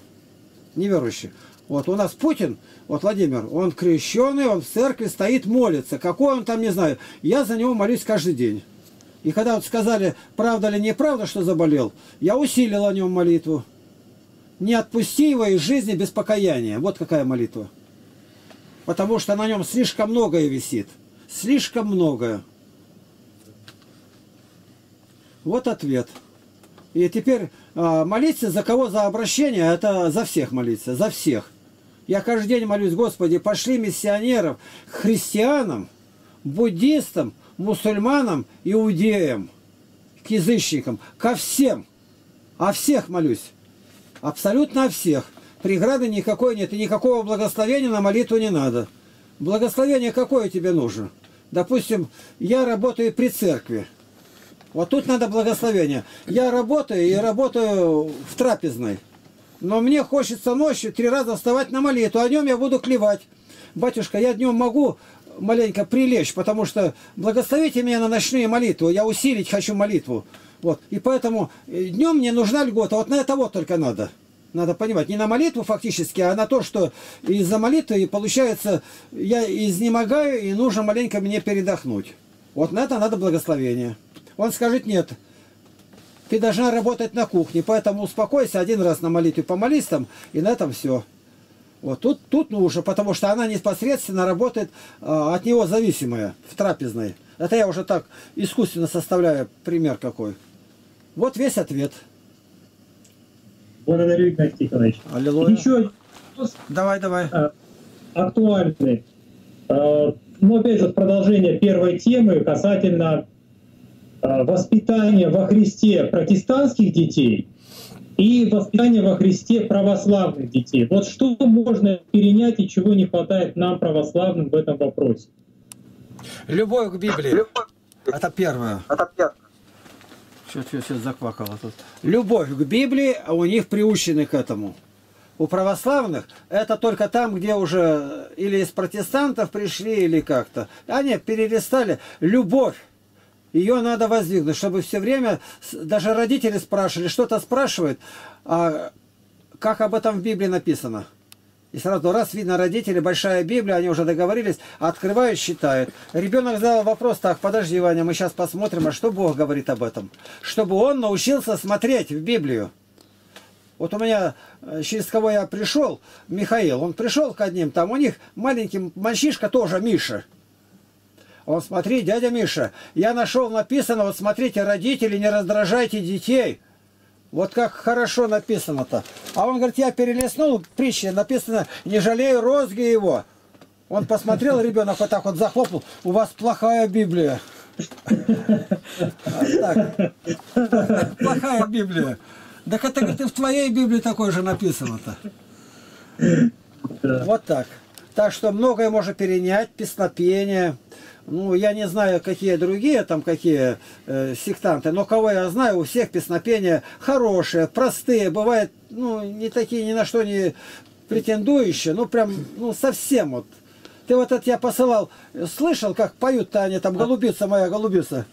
Неверующих. Вот у нас Путин, вот Владимир, он крещеный, он в церкви стоит, молится. Какой он там, не знаю. Я за него молюсь каждый день. И когда вот сказали, правда или неправда, что заболел, я усилил о нем молитву. Не отпусти его из жизни без покаяния. Вот какая молитва. Потому что на нем слишком многое висит. Слишком многое. Вот ответ. И теперь а, молиться за кого? За обращение, это за всех молиться, за всех. Я каждый день молюсь, Господи, пошли миссионеров христианам, буддистам, мусульманам, иудеям, к язычникам, ко всем. О всех молюсь. Абсолютно о всех. Преграды никакой нет, и никакого благословения на молитву не надо. Благословение какое тебе нужно? Допустим, я работаю при церкви. Вот тут надо благословение. Я работаю и работаю в трапезной. Но мне хочется ночью три раза вставать на молитву. О нем я буду клевать. Батюшка, я днем могу маленько прилечь, потому что благословите меня на ночные молитвы. Я усилить хочу молитву. Вот. И поэтому днем мне нужна льгота. Вот на это вот только надо. Надо понимать, не на молитву фактически, а на то, что из-за молитвы, получается, я изнемогаю, и нужно маленько мне передохнуть. Вот на это надо благословение. Он скажет, нет, ты должна работать на кухне, поэтому успокойся, один раз на молитве помолись там, и на этом все. Вот тут, тут нужно, потому что она непосредственно работает а, от него зависимая в трапезной. Это я уже так искусственно составляю пример какой. Вот весь ответ. Благодарю, Игнатий Тихонович. Аллилуйя. Еще вопрос Давай, давай. актуальный. Э, Ну, опять же, продолжение первой темы касательно э, воспитания во Христе протестантских детей и воспитания во Христе православных детей. Вот что можно перенять и чего не хватает нам, православным, в этом вопросе? Любовь к Библии. Это первое. Что то сейчас заквакало тут. Любовь к Библии, а у них приучены к этому. У православных это только там, где уже или из протестантов пришли, или как-то. Они перелистали. Любовь. Ее надо воздвигнуть, чтобы все время, даже родители спрашивали, что-то спрашивают, а как об этом в Библии написано. И сразу раз видно родители, большая Библия, они уже договорились, открывают, читают. Ребенок задал вопрос, так, подожди, Ваня, мы сейчас посмотрим, а что Бог говорит об этом? Чтобы он научился смотреть в Библию. Вот у меня, э, через кого я пришел, Михаил, он пришел к одним, там у них маленький мальчишка тоже, Миша. Он, смотри, дядя Миша, я нашел написано, вот смотрите, родители, не раздражайте детей. Вот как хорошо написано-то. А он говорит, я перелистнул, притчи написано, не жалею розги его. Он посмотрел, [laughs] ребенок вот так вот захлопнул, у вас плохая Библия. Плохая Библия. Так это, говорит, и в твоей Библии такое же написано-то. Вот так. Так что многое можно перенять, песнопение. Ну, я не знаю, какие другие там, какие э, сектанты, но кого я знаю, у всех песнопения хорошие, простые, бывает, ну, не такие ни на что не претендующие, ну, прям, ну, совсем вот. Ты вот это я посылал, слышал, как поют-то они там, голубица моя, голубица?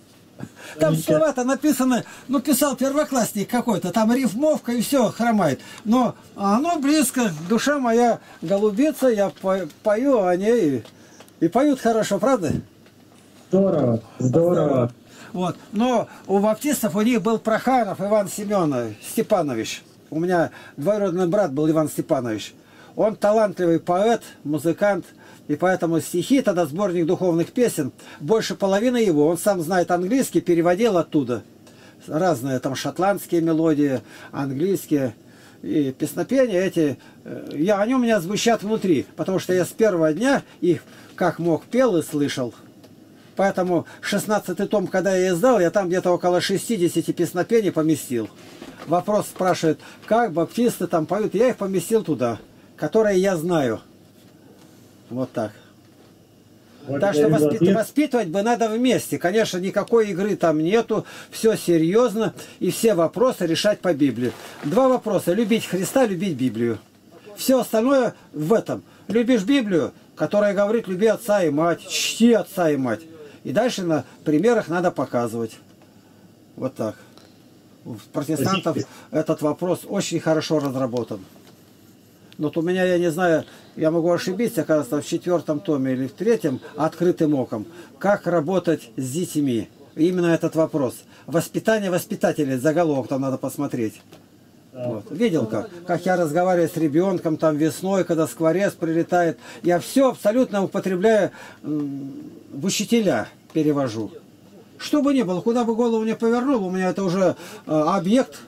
Там слова-то написаны, ну, писал первоклассник какой-то, там рифмовка и все хромает. Но оно близко, душа моя голубица, я пою о ней, и поют хорошо, правда? Здорово, здорово. Вот. Но у баптистов у них был Проханов Иван Семенович Степанович. У меня двоюродный брат был Иван Степанович. Он талантливый поэт, музыкант, и поэтому стихи, тогда сборник духовных песен, больше половины его, он сам знает английский, переводил оттуда. Разные там шотландские мелодии, английские. И песнопения эти, э, я, они у меня звучат внутри, потому что я с первого дня их как мог пел и слышал. Поэтому 16 том, когда я издал, я там где-то около 60 песнопений поместил. Вопрос спрашивает, как баптисты там поют, я их поместил туда, которые я знаю. Вот так. Вот так что воспит... воспитывать бы надо вместе. Конечно, никакой игры там нету, все серьезно, и все вопросы решать по Библии. Два вопроса. Любить Христа, любить Библию. Все остальное в этом. Любишь Библию, которая говорит, люби отца и мать, чти отца и мать. И дальше на примерах надо показывать. Вот так. У протестантов этот вопрос очень хорошо разработан. Но вот у меня, я не знаю, я могу ошибиться, кажется, в четвертом томе или в третьем, открытым оком, как работать с детьми. Именно этот вопрос. Воспитание воспитателей, заголовок там надо посмотреть. Вот. Видел как? Как я разговариваю с ребенком там весной, когда скворец прилетает. Я все абсолютно употребляю в учителя перевожу. Что бы ни было, куда бы голову не повернул, у меня это уже э, объект,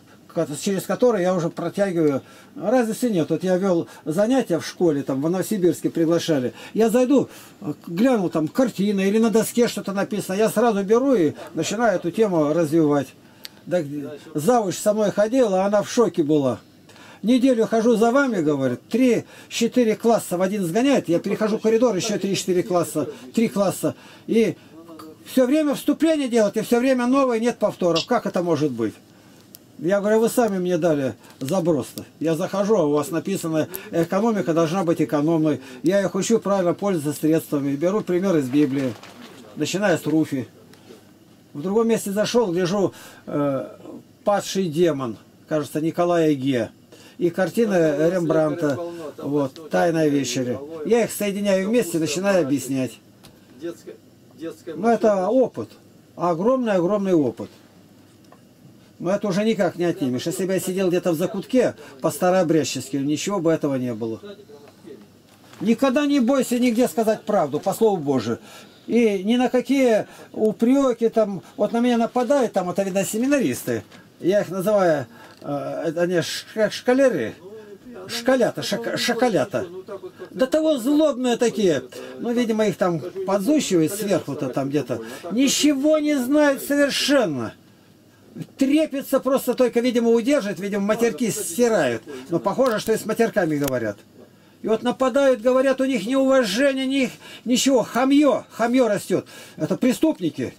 через который я уже протягиваю. Разницы нет. Вот я вел занятия в школе, там в Новосибирске приглашали. Я зайду, гляну там картина или на доске что-то написано. Я сразу беру и начинаю эту тему развивать. Так, завуч со мной ходила, она в шоке была. Неделю хожу за вами, говорит, три-четыре класса в один сгоняет, я перехожу коридор, еще три-четыре класса, три класса, и все время вступление делать, и все время новое, нет повторов. Как это может быть? Я говорю, вы сами мне дали заброс-то. Я захожу, а у вас написано, экономика должна быть экономной. Я их учу правильно пользоваться средствами. Беру пример из Библии, начиная с Руфи. В другом месте зашел, гляжу, э, падший демон, кажется, Николая Ге. И картина Рембранта, вот, «Тайная вечеря». Я их соединяю вместе, начинаю объяснять. Ну, это опыт, огромный-огромный опыт. Но это уже никак не отнимешь. Если бы я сидел где-то в закутке по-старообрядчески, ничего бы этого не было. Никогда не бойся нигде сказать правду, по слову Божию. И ни на какие упреки там, вот на меня нападают, там, это видно семинаристы. Я их называю, э, они шкалеры, шкалята, шак, шоколята. До того злобные такие. Ну, видимо, их там подзущивают сверху-то там где-то. Ничего не знают совершенно трепится просто только, видимо, удержит, видимо, матерки стирают. Но похоже, что и с матерками говорят. И вот нападают, говорят, у них неуважение, них ничего, хамье, хамье растет. Это преступники.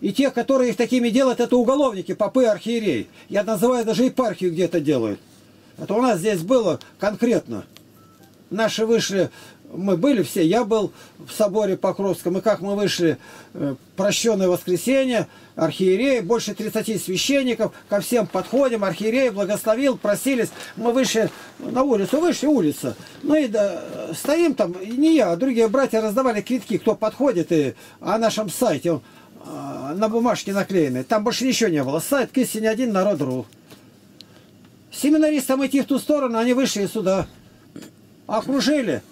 И те, которые их такими делают, это уголовники, попы, архиерей. Я называю даже епархию где-то делают. Это у нас здесь было конкретно. Наши вышли мы были все, я был в соборе Покровском, и как мы вышли, э, прощенное воскресенье, архиерей, больше 30 священников, ко всем подходим, архиерей благословил, просились, мы вышли на улицу, вышли улица, ну и да, стоим там, не я, а другие братья раздавали квитки, кто подходит, и о нашем сайте, а, на бумажке наклеенный, там больше ничего не было, сайт к истине один народ.ру. Семинаристам идти в ту сторону, они вышли сюда, окружили,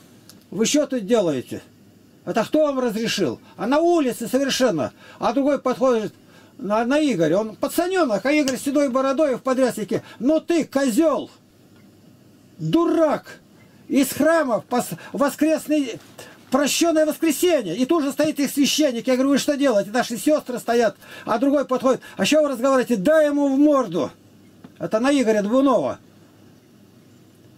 вы что тут делаете? Это кто вам разрешил? А на улице совершенно. А другой подходит на, на Игоря. Он пацаненок, а Игорь с седой бородой в подряснике. Ну ты, козел! Дурак! Из храма в воскресный прощенное воскресенье. И тут же стоит их священник. Я говорю, вы что делаете? Наши сестры стоят. А другой подходит. А что вы разговариваете? Дай ему в морду. Это на Игоря Двунова.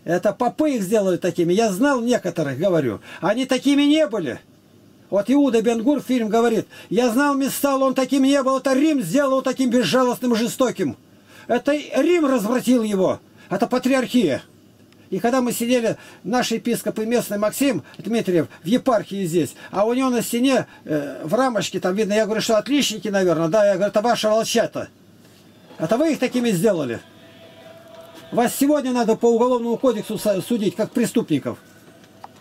Это попы их сделали такими. Я знал некоторых, говорю. Они такими не были. Вот Иуда Бенгур фильм говорит, я знал Мессал, он таким не был, это Рим сделал таким безжалостным и жестоким. Это Рим развратил его, это патриархия. И когда мы сидели, наш епископ и местный Максим Дмитриев в епархии здесь, а у него на стене э, в рамочке там видно, я говорю, что отличники, наверное, да, я говорю, это ваши волчата. Это вы их такими сделали. Вас сегодня надо по уголовному кодексу судить, как преступников.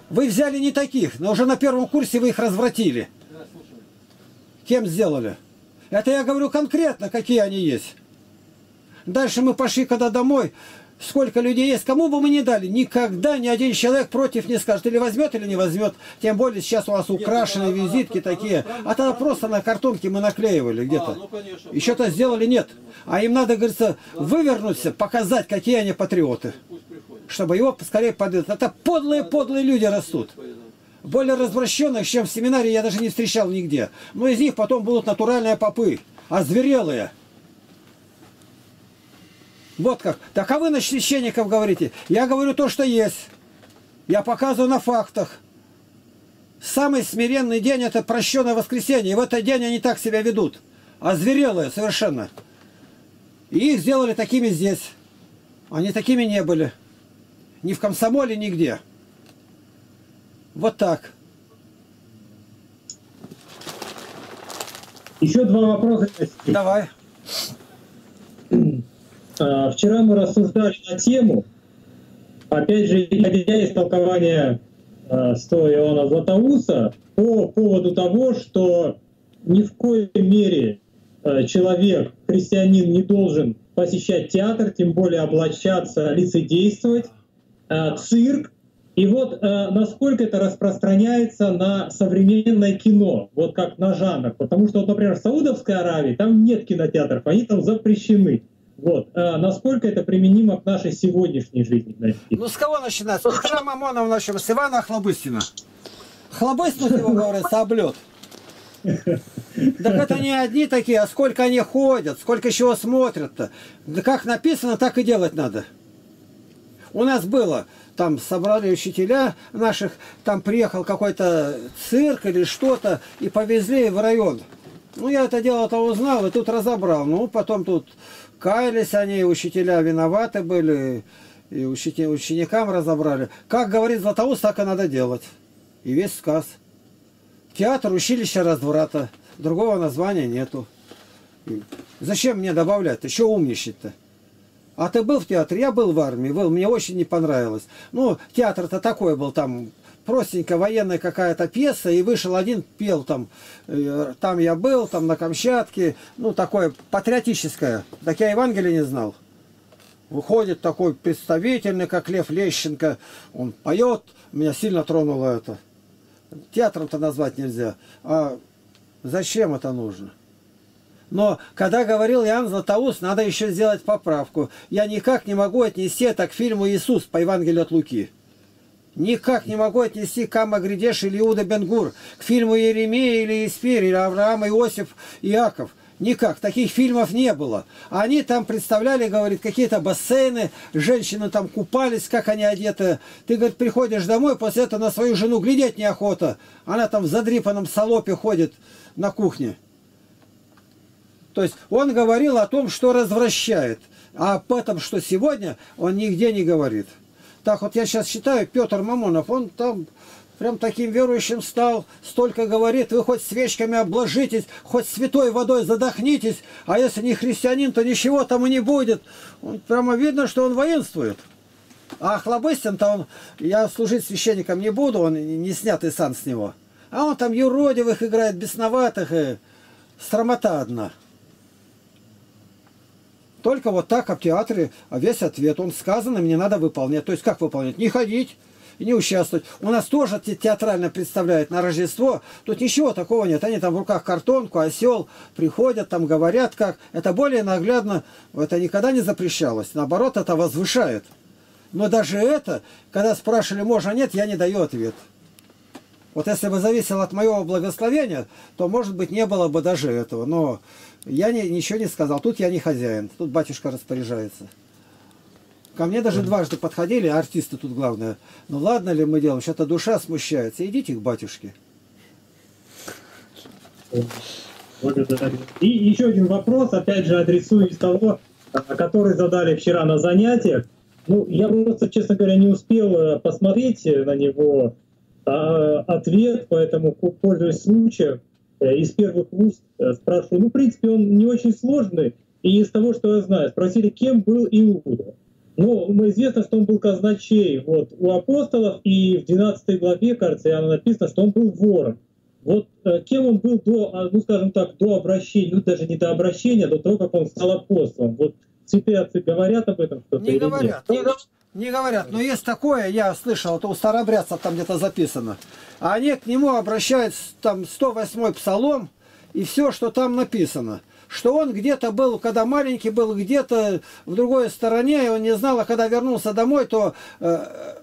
Вы взяли не таких, но уже на первом курсе вы их развратили. Кем сделали? Это я говорю конкретно, какие они есть. Дальше мы пошли, когда домой, сколько людей есть, кому бы мы ни дали, никогда ни один человек против не скажет, или возьмет, или не возьмет. Тем более сейчас у нас украшенные визитки такие. А тогда просто на картонке мы наклеивали где-то. А, ну, Еще-то сделали нет. А им надо, говорится, вывернуться, показать, какие они патриоты чтобы его поскорее подают. Это подлые-подлые люди растут. Более развращенных, чем в семинаре, я даже не встречал нигде. Но из них потом будут натуральные попы, озверелые. Вот как. Так а вы на священников говорите. Я говорю то, что есть. Я показываю на фактах. Самый смиренный день – это прощенное воскресенье. И в этот день они так себя ведут. Озверелые совершенно. И их сделали такими здесь. Они такими не были. Ни в комсомоле, нигде. Вот так. Еще два вопроса. Давай. [clears throat] А, вчера мы рассуждали на тему, опять же, исходя из толкования э, стоя Иоанна Златоуса, по поводу того, что ни в коей мере э, человек, христианин, не должен посещать театр, тем более облачаться, лицедействовать, цирк. И вот насколько это распространяется на современное кино, вот как на жанр. Потому что, вот, например, в Саудовской Аравии там нет кинотеатров, они там запрещены. Вот. А насколько это применимо к нашей сегодняшней жизни? Ну, с кого начинать? С Петра Мамонова начнем, с Ивана Хлобыстина. Хлобыстин его, говорится, облет. Так это не одни такие, а сколько они ходят, сколько чего смотрят-то. Да как написано, так и делать надо. У нас было, там собрали учителя наших, там приехал какой-то цирк или что-то, и повезли в район. Ну, я это дело-то узнал, и тут разобрал. Ну, потом тут каялись они, учителя виноваты были, и ученик, ученикам разобрали. Как говорит Златоуст, так и надо делать. И весь сказ. Театр училище разврата. Другого названия нету. Зачем мне добавлять? Еще умничать-то. А ты был в театре? Я был в армии, был, мне очень не понравилось. Ну, театр-то такой был, там простенькая военная какая-то пьеса, и вышел один, пел там, э, там я был, там на Камчатке, ну, такое патриотическое. Так я Евангелие не знал. Выходит такой представительный, как Лев Лещенко, он поет, меня сильно тронуло это. Театром-то назвать нельзя. А зачем это нужно? Но когда говорил Иоанн Златоуст, надо еще сделать поправку. Я никак не могу отнести это к фильму «Иисус» по Евангелию от Луки. Никак не могу отнести Кама Гридеш или Иуда Бенгур к фильму Еремея или Испир, или Авраам, Иосиф, Иаков. Никак. Таких фильмов не было. Они там представляли, говорит, какие-то бассейны, женщины там купались, как они одеты. Ты, говорит, приходишь домой, после этого на свою жену глядеть неохота. Она там в задрипанном салопе ходит на кухне. То есть он говорил о том, что развращает. А об этом, что сегодня, он нигде не говорит. Так вот я сейчас считаю, Петр Мамонов, он там прям таким верующим стал, столько говорит, вы хоть свечками обложитесь, хоть святой водой задохнитесь, а если не христианин, то ничего там и не будет. Он, прямо видно, что он воинствует. А Хлобыстин-то он, я служить священником не буду, он не снятый сан с него. А он там юродивых играет, бесноватых, и срамота одна. Только вот так, как в театре, весь ответ, он сказанный, мне надо выполнять. То есть как выполнять? Не ходить, и не участвовать. У нас тоже те- театрально представляют на Рождество. Тут ничего такого нет. Они там в руках картонку, осел, приходят, там говорят как. Это более наглядно, это никогда не запрещалось. Наоборот, это возвышает. Но даже это, когда спрашивали, можно, нет, я не даю ответ. Вот если бы зависело от моего благословения, то, может быть, не было бы даже этого. Но я не, ничего не сказал. Тут я не хозяин. Тут батюшка распоряжается. Ко мне даже дважды подходили, артисты тут главное. Ну ладно ли мы делаем, что-то душа смущается. Идите к батюшке. Благодарю. И еще один вопрос, опять же, адресую из того, а, который задали вчера на занятиях. Ну, я просто, честно говоря, не успел э, посмотреть на него а, ответ, поэтому, пользуясь случаем, э, из первых уст э, спрашиваю. Ну, в принципе, он не очень сложный. И из того, что я знаю, спросили, кем был Иуда. Ну, известно, что он был казначей вот, у апостолов, и в 12 главе, кажется, Иоанна написано, что он был вором. Вот э, кем он был до, а, ну скажем так, до обращения, ну даже не до обращения, а до того, как он стал апостолом. Вот отцы говорят об этом что-то Не говорят. нет? Не говорят, но есть такое, я слышал, это у старобрядцев там где-то записано. Они к нему обращаются, там 108 псалом, и все, что там написано. Что он где-то был, когда маленький был, где-то в другой стороне, и он не знал, а когда вернулся домой, то э,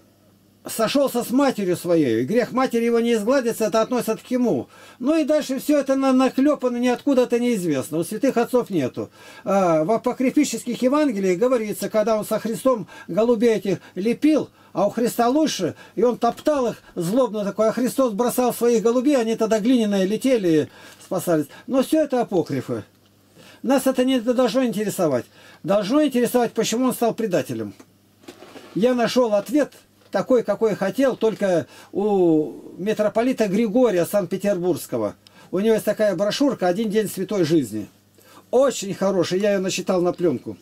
сошелся с матерью своей. И грех матери его не изгладится, это относится к ему. Ну и дальше все это на- наклепано, ниоткуда это неизвестно. У святых отцов нету. А, в апокрифических Евангелиях говорится, когда он со Христом голубей этих лепил, а у Христа лучше, и он топтал их злобно такой, а Христос бросал своих голубей, они тогда глиняные летели и спасались. Но все это апокрифы. Нас это не должно интересовать. Должно интересовать, почему он стал предателем. Я нашел ответ такой, какой хотел, только у митрополита Григория Санкт-Петербургского. У него есть такая брошюрка «Один день святой жизни». Очень хороший, я ее насчитал на пленку.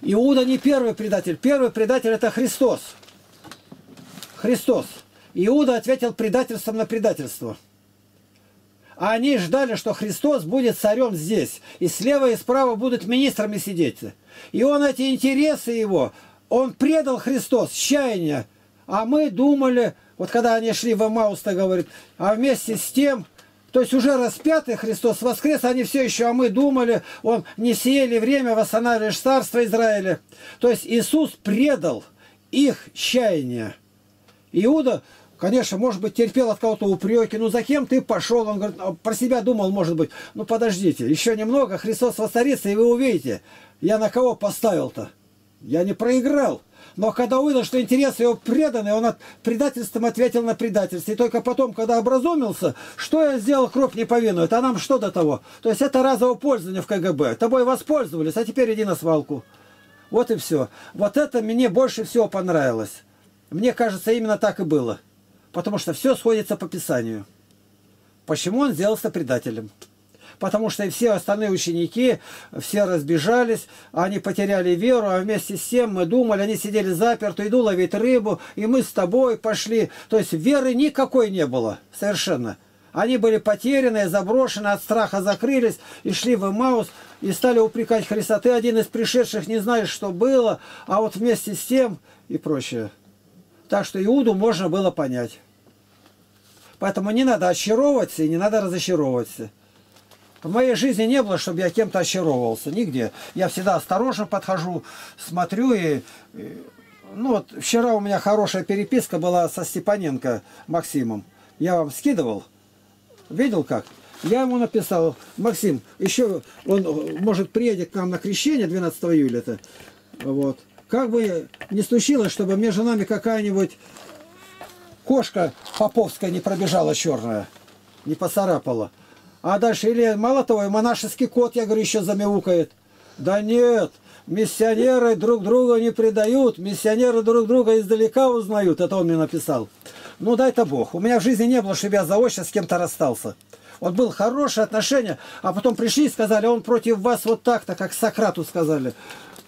Иуда не первый предатель. Первый предатель это Христос. Христос. Иуда ответил предательством на предательство. А они ждали, что Христос будет царем здесь. И слева и справа будут министрами сидеть. И он эти интересы его, он предал Христос, чаяние. А мы думали, вот когда они шли в Эмаус-то, говорит, а вместе с тем, то есть уже распятый Христос воскрес, они все еще, а мы думали, он не сеяли время, восстанавливаешь царство Израиля. То есть Иисус предал их чаяние. Иуда, конечно, может быть, терпел от кого-то упреки. Ну, за кем ты пошел? Он говорит, а про себя думал, может быть. Ну, подождите, еще немного, Христос воцарится, и вы увидите, я на кого поставил-то? Я не проиграл. Но когда увидел, что интересы его преданы, он от предательством ответил на предательство. И только потом, когда образумился, что я сделал, кровь не повинует, а нам что до того? То есть это разовое пользование в КГБ. Тобой воспользовались, а теперь иди на свалку. Вот и все. Вот это мне больше всего понравилось. Мне кажется, именно так и было. Потому что все сходится по Писанию. Почему он сделался предателем? Потому что все остальные ученики, все разбежались, они потеряли веру, а вместе с тем мы думали, они сидели заперты, иду ловить рыбу, и мы с тобой пошли. То есть веры никакой не было, совершенно. Они были потеряны, заброшены, от страха закрылись и шли в Имаус и стали упрекать Христа. Ты один из пришедших, не знаешь, что было, а вот вместе с тем и прочее. Так что Иуду можно было понять. Поэтому не надо очаровываться и не надо разочаровываться. В моей жизни не было, чтобы я кем-то очаровывался. Нигде. Я всегда осторожно подхожу, смотрю и... Ну вот вчера у меня хорошая переписка была со Степаненко Максимом. Я вам скидывал. Видел как? Я ему написал, Максим, еще он, может, приедет к нам на крещение 12 июля это. Вот. Как бы не случилось, чтобы между нами какая-нибудь кошка поповская не пробежала черная, не поцарапала. А дальше, или мало того, монашеский кот, я говорю, еще замяукает. Да нет, миссионеры друг друга не предают, миссионеры друг друга издалека узнают. Это он мне написал. Ну дай-то Бог. У меня в жизни не было, чтобы я заочно с кем-то расстался. Вот было хорошее отношение, а потом пришли и сказали, он против вас вот так-то, как Сократу сказали.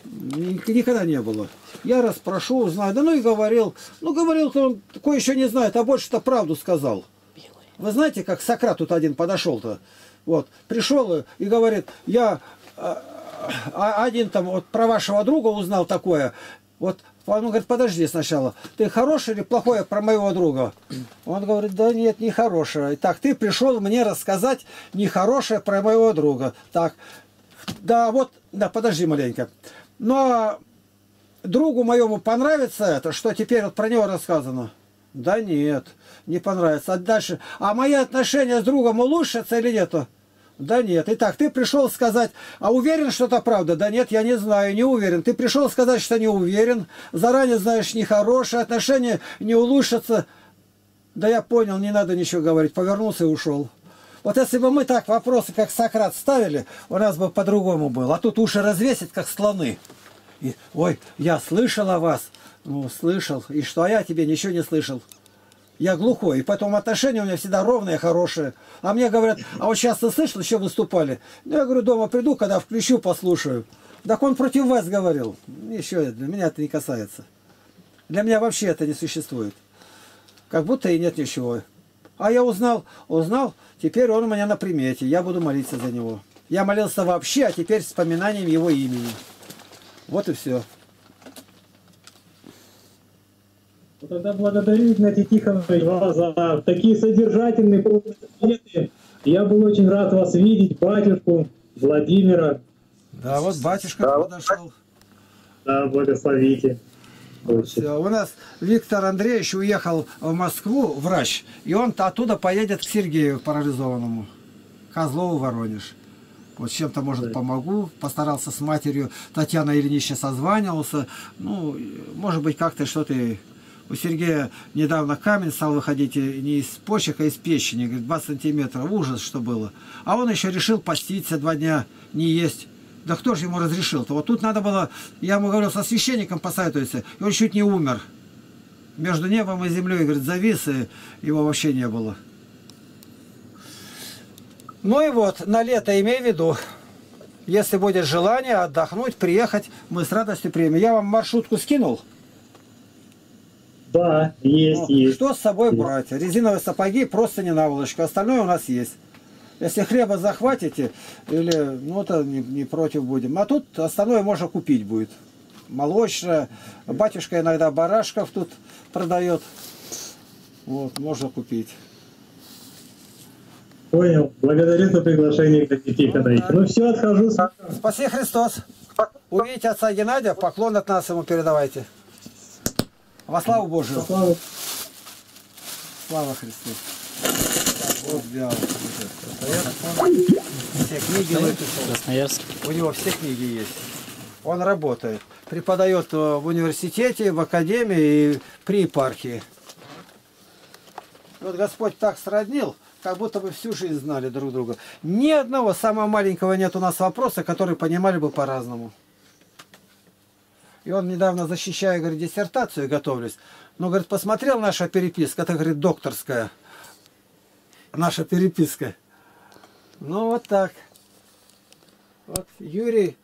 Ни- Никогда не было. Я расспрошу, узнаю. Да ну и говорил. Ну говорил-то он такое еще не знает, а больше-то правду сказал. Вы знаете, как Сократ тут один подошел-то? Вот, пришел и- говорит, я а, а, один там вот про вашего друга узнал такое. Вот Он говорит, подожди сначала, ты хороший или плохое про моего друга? Он говорит, да нет, не хорошее. Так, ты пришел мне рассказать нехорошее про моего друга. Так, да, вот, да, подожди маленько. Но другу моему понравится это, что теперь вот про него рассказано? Да нет, не понравится. А дальше, а мои отношения с другом улучшатся или нет? Да нет. Итак, ты пришел сказать, а уверен, что это правда? Да нет, я не знаю, не уверен. Ты пришел сказать, что не уверен, заранее знаешь, нехорошие отношения не улучшатся. Да я понял, не надо ничего говорить. Повернулся и ушел. Вот если бы мы так вопросы, как Сократ, ставили, у нас бы по-другому было. А тут уши развесить, как слоны. И, ой, я слышал о вас. Ну, слышал. И что, а я тебе ничего не слышал. Я глухой. И потом отношения у меня всегда ровные, хорошие. А мне говорят, а вот сейчас ты слышал, еще выступали? Ну, я говорю, дома приду, когда включу, послушаю. Так он против вас говорил. Еще для меня это не касается. Для меня вообще это не существует. Как будто и нет ничего. А я узнал, узнал, теперь он у меня на примете. Я буду молиться за него. Я молился вообще, а теперь с вспоминанием его имени. Вот и все. Ну, тогда благодарю, Игнатий Тихонович, вас за такие содержательные ответы. Я был очень рад вас видеть, батюшку Владимира. Да, вот батюшка да. подошел. Да, благословите. Все. У нас Виктор Андреевич уехал в Москву, врач, и он оттуда поедет к Сергею парализованному, Козлову, Воронеж. Вот чем-то, может, помогу. Постарался с матерью Татьяна Ильинича созванивался. Ну, может быть, как-то что-то... У Сергея недавно камень стал выходить не из почек, а из печени. Говорит, 20 сантиметров. Ужас, что было. А он еще решил поститься два дня, не есть. Да кто же ему разрешил-то? Вот тут надо было, я ему говорил, со священником посоветуйся, и он чуть не умер. Между небом и землей, говорит, завис, и его вообще не было. Ну и вот, на лето имей в виду, если будет желание отдохнуть, приехать, мы с радостью примем. Я вам маршрутку скинул. Да, есть, ну, есть. Что с собой брать? Резиновые сапоги, просто не наволочка. Остальное у нас есть. Если хлеба захватите, или, ну, это не, не против будем. А тут остальное можно купить будет. Молочное. Батюшка иногда барашков тут продает. Вот, можно купить. Понял. Благодарю за приглашение, Никита ну, ну все, отхожу. Спаси Христос. Увидите отца Геннадия, поклон от нас ему передавайте. Во славу Божию. Слава, Слава Христу. Вот взял. Все книги выписал. Красноярск. У него все книги есть. Он работает. Преподает в университете, в академии и при епархии. Вот Господь так сроднил, как будто бы всю жизнь знали друг друга. Ни одного самого маленького нет у нас вопроса, который понимали бы по-разному. И он недавно, защищая, говорит, диссертацию, готовлюсь. Ну, говорит, посмотрел наша переписка, это, говорит, докторская. Наша переписка. Ну, вот так. Вот Юрий